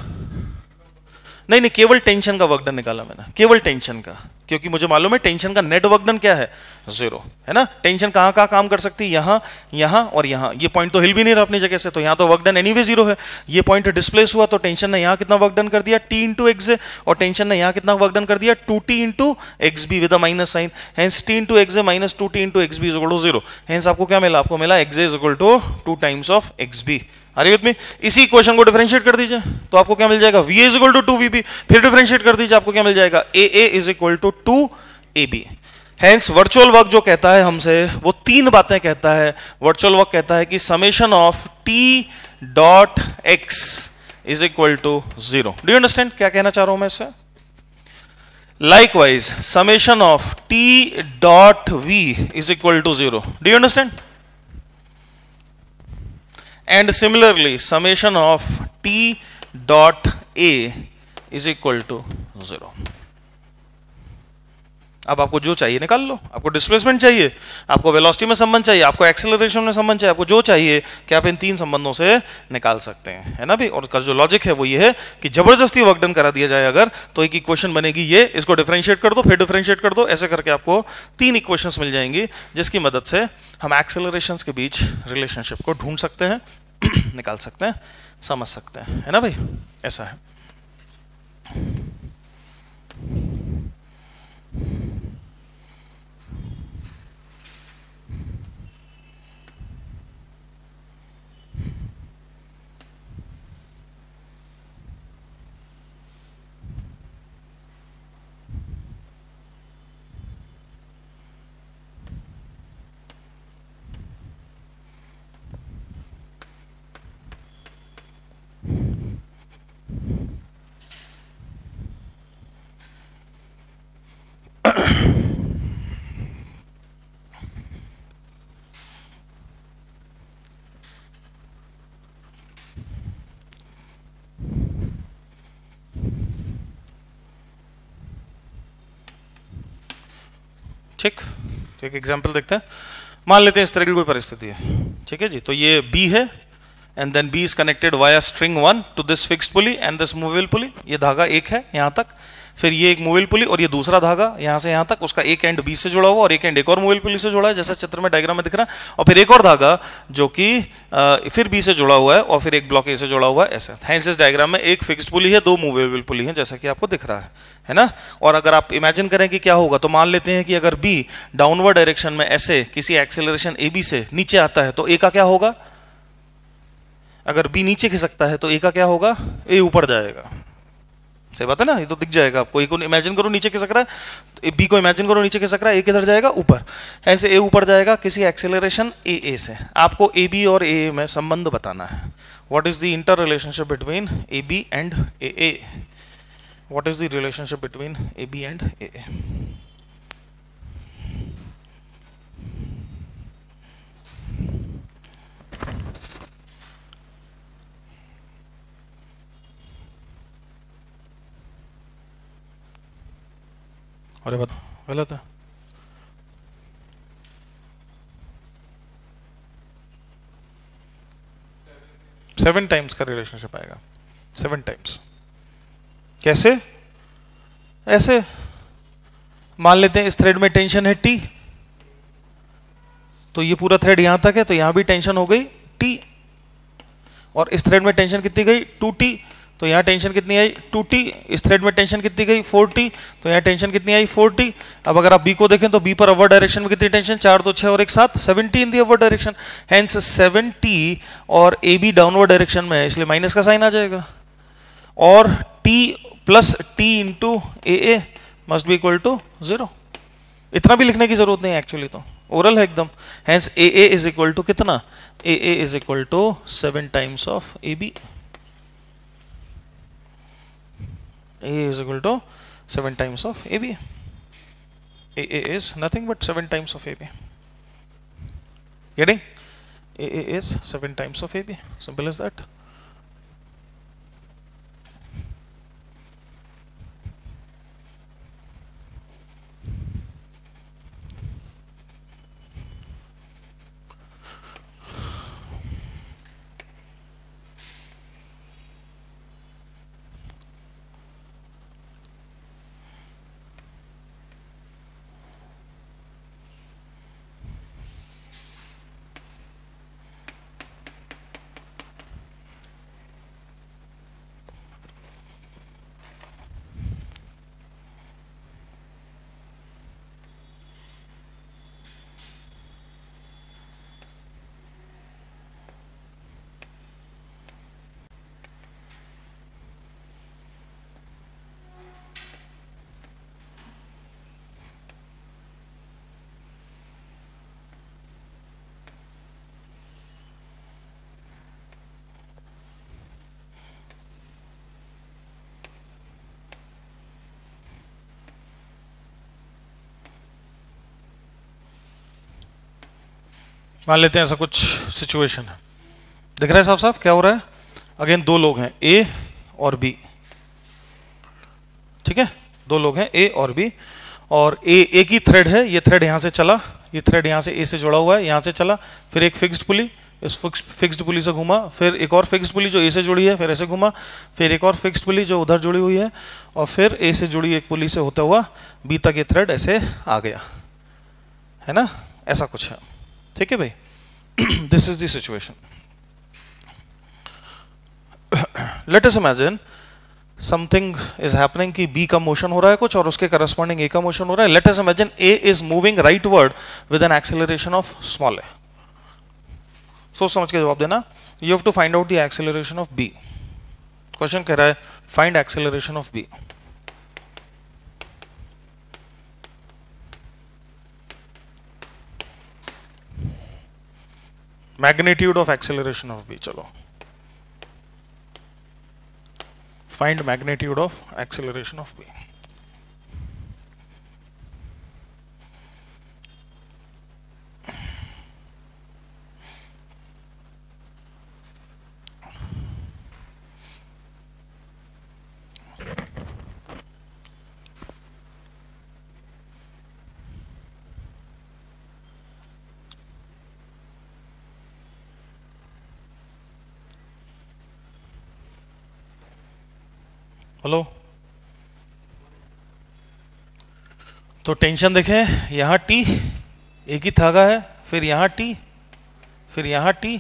नहीं नहीं, केवल टेंशन का वर्कडन निकाला मैंने। केवल टेंशन का। क्योंकि मुझे मालूम है टेंशन का नेट वर्कडन क्या है? ज़ीरो है ना? टेंशन कहाँ कहाँ काम कर सकती? है यहाँ यहाँ और यहाँ। ये पॉइंट तो हिल भी नहीं रहा अपनी जगह से तो यहाँ तो वर्कडन एनी वे ज़ीरो है। ये पॉइंट डिस्प्लेस हुआ तो टेंशन ने यहाँ कितना वर्कडन कर दिया? टी इंटू एक्स और टेंशन ने यहाँ कितना वर्कडन कर दिया? Two T into X B with minus sign hence T into X minus two T into X B is to zero आपको क्या मिला? आपको मिला X is equal to two times of X B अरे में इसी क्वेश्चन को differentiate कर दीजिए तो आपको क्या मिल जाएगा? V is equal to two V B फिर डिफरेंशिएट कर दीजिए, आपको क्या मिल जाएगा? A A is equal to two A B hence virtual work जो कहता है हमसे, वो तीन बातें कहता है। वर्चुअल वर्क कहता है कि summation of T dot X is equal to zero do understand क्या कहना चाह रहा हूँ मैं इससे? Likewise, summation of t dot v is equal to 0 do you understand? And similarly summation of t dot a is equal to 0 अब आपको जो चाहिए निकाल लो। आपको डिस्प्लेसमेंट चाहिए, आपको वेलोसिटी में संबंध चाहिए, आपको एक्सेलरेशन में संबंध चाहिए, आपको जो चाहिए, कि आप इन तीन संबंधों से निकाल सकते हैं। है ना भी? और उसका जो लॉजिक है वो ये है कि ज़बरदस्ती वर्क डन करा दिया जाए अगर तो एक इक्वेशन बनेगी ये, इसको डिफ्रेंशिएट कर दो, फिर डिफ्रेंशिएट कर दो, ऐसे करके आपको तीन इक्वेशन मिल जाएँगी, जिसकी मदद से हम एक्सेलरेशन के बीच रिलेशनशिप को ढूंढ सकते हैं, निकाल सकते हैं, समझ सकते हैं। है ना भाई? ऐसा है। ठीक तो एक एग्ज़ाम्पल देखते हैं। मान लेते हैं इस तरह की कोई परिस्थिति है। ठीक है जी तो ये बी है and then B is connected via string one to this fix pulley and this movable pulley ये धागा एक है यहाँ तक। फिर ये एक मूवेल पुली और ये दूसरा धागा यहाँ से यहाँ तक। उसका एक एंड बी से जुड़ा हुआ और एक एंड एक और मूवेल पुली से जुड़ा है, जैसा चित्र में डायग्राम में दिख रहा है। और फिर एक और धागा जो कि फिर बी से जुड़ा हुआ है और फिर एक ब्लॉक ए से जुड़ा हुआ है, ऐसा। इस डायग्राम में एक फिक्स्ड पुली है, दो मूवेबल पुली है, जैसा कि आपको दिख रहा है। है ना? और अगर आप इमेजिन करें कि क्या होगा तो मान लेते हैं कि अगर बी डाउनवर्ड डायरेक्शन में ऐसे किसी एक्सेलरेशन ए बी से नीचे आता है तो ए का क्या होगा? अगर बी नीचे खिसकता है तो ए का क्या होगा? ए ऊपर जाएगा। सही बात है ना? ये तो दिख जाएगा आपको। ए को इमेजिन करो नीचे खिसक रहा है तो बी को इमेजिन करो नीचे खिसक रहा है ए किधर जाएगा? ऊपर। ऐसे ए ऊपर जाएगा, किसी एक्सेलरेशन ए ए से। आपको ए बी और ए में संबंध बताना है। What is the inter relationship between A B and A A what is the relationship between A B and A AA? अरे बता गलत है सेवन टाइम्स का रिलेशनशिप आएगा. सेवन टाइम्स कैसे? ऐसे. मान लेते हैं इस थ्रेड में टेंशन है टी तो ये पूरा थ्रेड यहाँ तक है तो यहाँ भी टेंशन हो गई टी और इस थ्रेड में टेंशन कितनी गई? टू टी तो यहाँ टेंशन कितनी आई? टू टी इस थ्रेड में टेंशन कितनी गई? फोर टी तो यहाँ टेंशन कितनी आई? फोर टी अब अगर आप बी को देखें तो बी पर अवर डायरेक्शन में कितनी टेंशन चार, दो, छह और एक साथ seventy in the our direction hence seventy और ए बी डाउनवर्ड डायरेक्शन में है, इसलिए माइनस का साइन आ जाएगा। और T plus T into A A must be equal to zero इतना भी लिखने की ज़रूरत नहीं है एक्चुअली तो। ओरल है एकदम। Hence A A is equal to कितना? A A is equal to seven times of A B A is equal to 7 times of AB. AA is nothing but 7 times of AB. Getting? AA is 7 times of AB. Simple as that. मान लेते हैं ऐसा कुछ situation है। दिख रहा है साफ़ साफ़ क्या हो रहा है? अगेन दो लोग हैं ए और बी ठीक है? दो लोग हैं ए और बी और ए एक ही थ्रेड है, ये थ्रेड यहाँ से चला, ये थ्रेड यहाँ से ए से जुड़ा हुआ है, यहाँ से चला, फिर एक फिक्स्ड पुली इस फिक्स फिक्स्ड पुली से घूमा, फिर एक और फिक्स्ड पुली जो ए से जुड़ी है, फिर ऐसे घूमा, फिर एक और फिक्स्ड पुली जो उधर जुड़ी हुई है, और फिर ए से जुड़ी एक पुली से होता हुआ बी तक ये थ्रेड ऐसे आ गया। है ना? ऐसा कुछ है। ठीक है भाई? This is the situation let us imagine something is happening कि बी का मोशन हो रहा है कुछ और उसके करस्पॉन्डिंग ए का मोशन हो रहा है। Let us imagine A is moving rightward with an acceleration of small A सोच समझ के जवाब देना। You have to find out the acceleration of B question कह रहा है find acceleration of B magnitude of acceleration of b chalo find magnitude of acceleration of b hello. तो tension देखें, यहाँ टी, एक ही धागा है, फिर यहाँ टी, फिर यहाँ टी,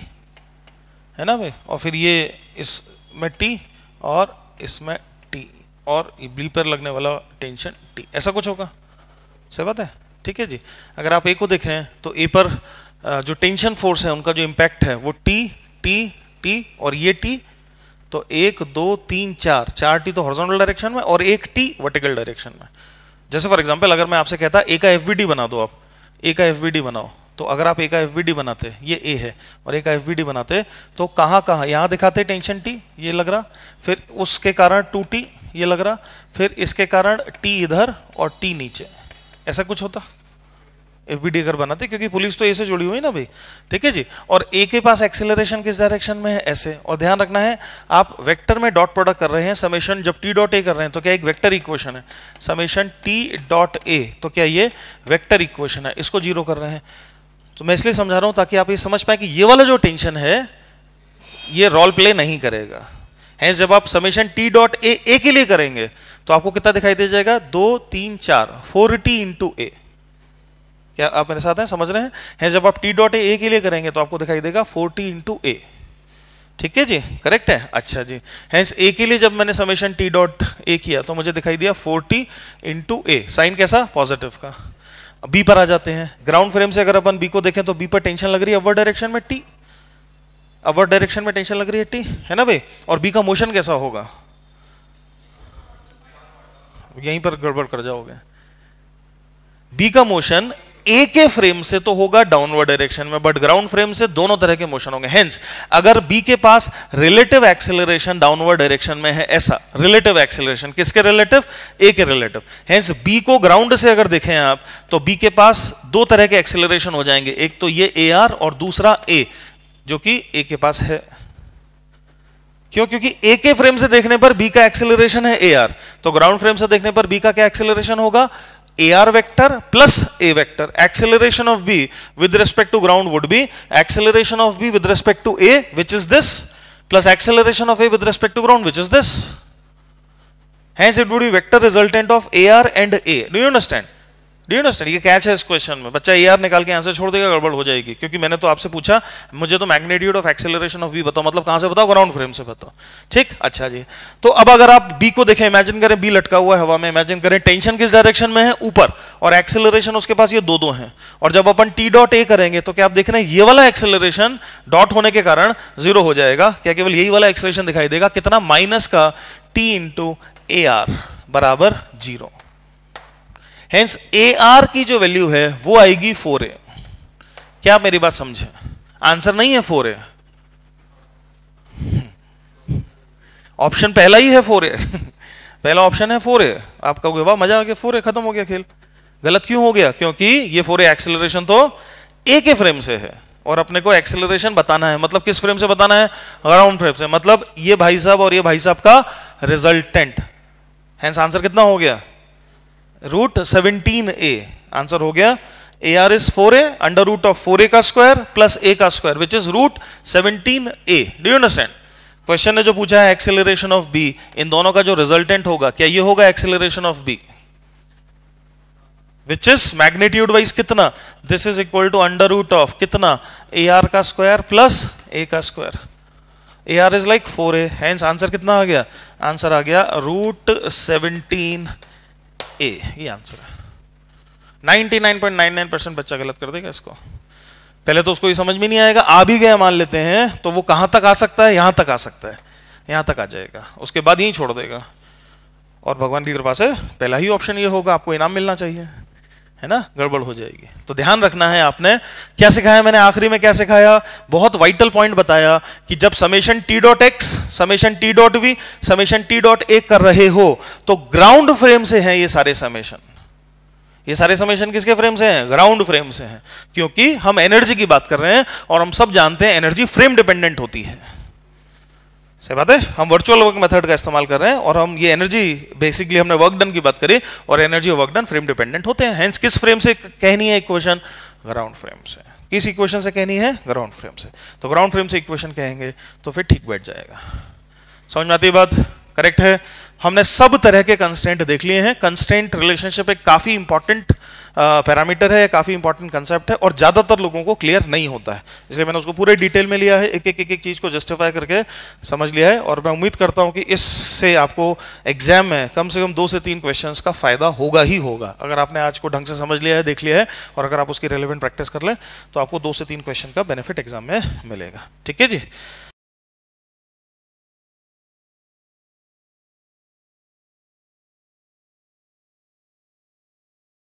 है ना भाई? और फिर ये इसमें टी और इसमें टी, और बी पर लगने वाला टेंशन टी। ऐसा कुछ होगा? सही बात है? ठीक है जी। अगर आप ए को देखें तो ए पर जो टेंशन फोर्स है, उनका जो इम्पैक्ट है, वो टी टी टी और ये टी तो एक, दो, तीन, चार चार टी तो हॉर्जोनल डायरेक्शन में और एक टी वर्टिकल डायरेक्शन में। जैसे फॉर एग्ज़ाम्पल अगर मैं आपसे कहता ए का एफ़ बना दो आप। ए का एफ़ बनाओ। तो अगर आप ए का एफ़ बनाते, ये ए है, और ए का एफ़ बनाते तो कहाँ कहाँ? यहाँ दिखाते टेंशन टी ये लग रहा। फिर उसके कारण टू टी ये लग रहा। फिर इसके कारण टी इधर और टी नीचे। ऐसा कुछ होता? एफ़ बी अगर बनाते, क्योंकि पुलिस तो ए से जुड़ी हुई ना भाई। ठीक है जी? और ए के पास एक्सेलरेशन किस डायरेक्शन में है? ऐसे और ध्यान रखना है, आप वेक्टर में डॉट प्रोडक्ट कर रहे हैं समेशन जब टी डॉट ए कर रहे हैं तो क्या एक वेक्टर इक्वेशन है? समेशन टी डॉट ए तो क्या ये वेक्टर इक्वेशन है? इसको ज़ीरो कर रहे हैं। तो मैं इसलिए समझा रहा हूँ ताकि आप ये समझ पाए कि ये वाला जो टेंशन है, ये रोल प्ले नहीं करेगा। है जब आप summation T dot A A के लिए करेंगे तो आपको कितना दिखाई दे जाएगा? दो, तीन, चार फोर टी इंटू ए क्या आप मेरे साथ हैं? समझ रहे हैं? है, जब आप टी डॉट ए के लिए करेंगे तो आपको दिखाई देगा फोर्टी इंटू ए ठीक है जी? करेक्ट है? अच्छा जी। हैंस ए के लिए जब मैंने समेशन टी डॉट ए किया तो मुझे दिखाई दिया फोर्टी इंटू ए साइन कैसा? पॉजिटिव का। बी पर आ जाते हैं। ग्राउंड फ्रेम से अगर अपन बी को देखें तो बी पर टेंशन लग रही है अवर डायरेक्शन में टी अवर डायरेक्शन में टेंशन लग रही है टी है ना भाई? और बी का मोशन कैसा होगा? यहीं पर गड़बड़ कर जाओगे। बी का मोशन ए के फ्रेम से तो होगा डाउनवर्ड डायरेक्शन में बट ग्राउंड फ्रेम से दोनों तरह के मोशन होंगे। हेंस अगर बी के पास रिलेटिव एक्सेलरेशन डाउनवर्ड डायरेक्शन में है, ऐसा रिलेटिव एक्सेलरेशन किसके रिलेटिव ए के रिलेटिव हेंस बी को ग्राउंड से अगर देखें आप तो बी के पास दो तरह के एक्सेलरेशन हो जाएँगे। एक तो ये ए आर और दूसरा ए जो कि ए के पास है। क्यों? क्योंकि ए के फ्रेम से देखने पर बी का एक्सेलरेशन है ए आर तो ग्राउंड फ्रेम से देखने पर बी का क्या एक्सेलरेशन होगा? AR vector plus A vector. Acceleration of B with respect to ground would be acceleration of B with respect to A, which is this, plus acceleration of A with respect to ground, which is this. Hence, it would be vector resultant of AR and A. Do you understand? Do understand ये catch है इस question में। बच्चा A are निकाल के answer छोड़ देगा, गड़बड़ हो जाएगी। क्योंकि मैंने तो आपसे पूछा, मुझे तो magnitude of acceleration of B बताओ। मतलब कहाँ से बताओ? ग्राउंड फ्रेम से बताओ। ठीक? अच्छा जी। तो अब अगर आप बी को देखें इमेजिन करें बी लटका हुआ है हवा में। इमेजिन करें टेंशन किस डायरेक्शन में है? ऊपर। और एक्सेलरेशन उसके पास ये दो दो हैं। और जब अपन टी डॉट ए करेंगे तो क्या आप देख रहे हैं, ये वाला एक्सेलरेशन डॉट होने के कारण ज़ीरो हो जाएगा। क्या केवल यही वाला एक्सेलरेशन दिखाई देगा? कितना? माइनस का टी इंटू ए आर बराबर ज़ीरो हेंस ए आर की जो वैल्यू है, वो आएगी फोर ए क्या आप मेरी बात समझे? आंसर नहीं है फोर ए ऑप्शन पहला ही है फोर ए पहला ऑप्शन है फोर ए आप कहोगे, वाह, मज़ा आ गया फोर ए खत्म हो गया खेल. गलत क्यों हो गया? क्योंकि ये फोर ए एक्सेलरेशन तो ए के फ्रेम से है। और अपने को एक्सेलरेशन बताना है। मतलब किस फ्रेम से बताना है? ग्राउंड फ्रेम से। मतलब ये भाई साहब और ये भाई साहब का रिजल्टेंट हेंस आंसर कितना हो गया? रूट सेवनटीन ए आंसर हो गया. A R is four A under root of four A का स्क्वायर प्लस ए का square which is root seventeen A do you understand question ने जो पूछा है एक्सेलरेशन ऑफ़ बी इन दोनों का जो रिजल्टेंट होगा, क्या ये होगा acceleration of B which is magnitude wise कितना? This is equal to under root of कितना? ए आर का स्क्वायर प्लस ए का square A R is like four A hence answer कितना आ गया? आंसर आ गया रूट सेवनटीन ए, ये आंसर है। 99.99 परसेंट बच्चा गलत कर देगा इसको। पहले तो उसको ये समझ में नहीं आएगा, आ भी गया मान लेते हैं तो वो कहाँ तक आ सकता है? यहाँ तक आ सकता है। यहाँ तक आ जाएगा। उसके बाद यही छोड़ देगा। और भगवान की कृपा से पहला ही ऑप्शन ये होगा, आपको इनाम मिलना चाहिए। है ना? गड़बड़ हो जाएगी। तो ध्यान रखना है आपने, क्या सिखाया मैंने, आखिरी में क्या सिखाया? बहुत वाइटल पॉइंट बताया कि जब summation T dot X summation T dot V summation T dot A कर रहे हो तो ग्राउंड फ्रेम से हैं ये सारे समेशन ये सारे समेशन किसके फ्रेम से हैं? ग्राउंड फ्रेम से हैं। क्योंकि हम एनर्जी की बात कर रहे हैं और हम सब जानते हैं एनर्जी फ्रेम डिपेंडेंट होती है। सही बात है? हम वर्चुअल वर्क मेथड का इस्तेमाल कर रहे हैं और हम ये एनर्जी बेसिकली हमने वर्क डन की बात करी और energy work done frame dependent होते हैं। हेंस किस फ्रेम से कहनी है इक्वेशन ग्राउंड फ्रेम से। किस इक्वेशन से कहनी है? ग्राउंड फ्रेम से। तो ग्राउंड फ्रेम से इक्वेशन कहेंगे तो फिर ठीक बैठ जाएगा। समझ में आती बात? करेक्ट है? हमने सब तरह के कंस्टेंट देख लिए हैं। कंस्टेंट रिलेशनशिप एक काफ़ी इंपॉर्टेंट पैरामीटर है काफ़ी इंपॉर्टेंट कंसेप्ट है और ज़्यादातर लोगों को क्लियर नहीं होता है। इसलिए मैंने उसको पूरे डिटेल में लिया है एक एक एक, एक चीज़ को जस्टिफाई करके समझ लिया है और मैं उम्मीद करता हूँ कि इससे आपको एग्ज़ाम में कम से कम दो से तीन क्वेश्चन का फ़ायदा होगा ही होगा। अगर आपने आज को ढंग से समझ लिया है देख लिया है और अगर आप उसकी रेलिवेंट प्रैक्टिस कर लें तो आपको दो से तीन क्वेश्चन का बेनिफिट एग्ज़ाम में मिलेगा। ठीक है जी?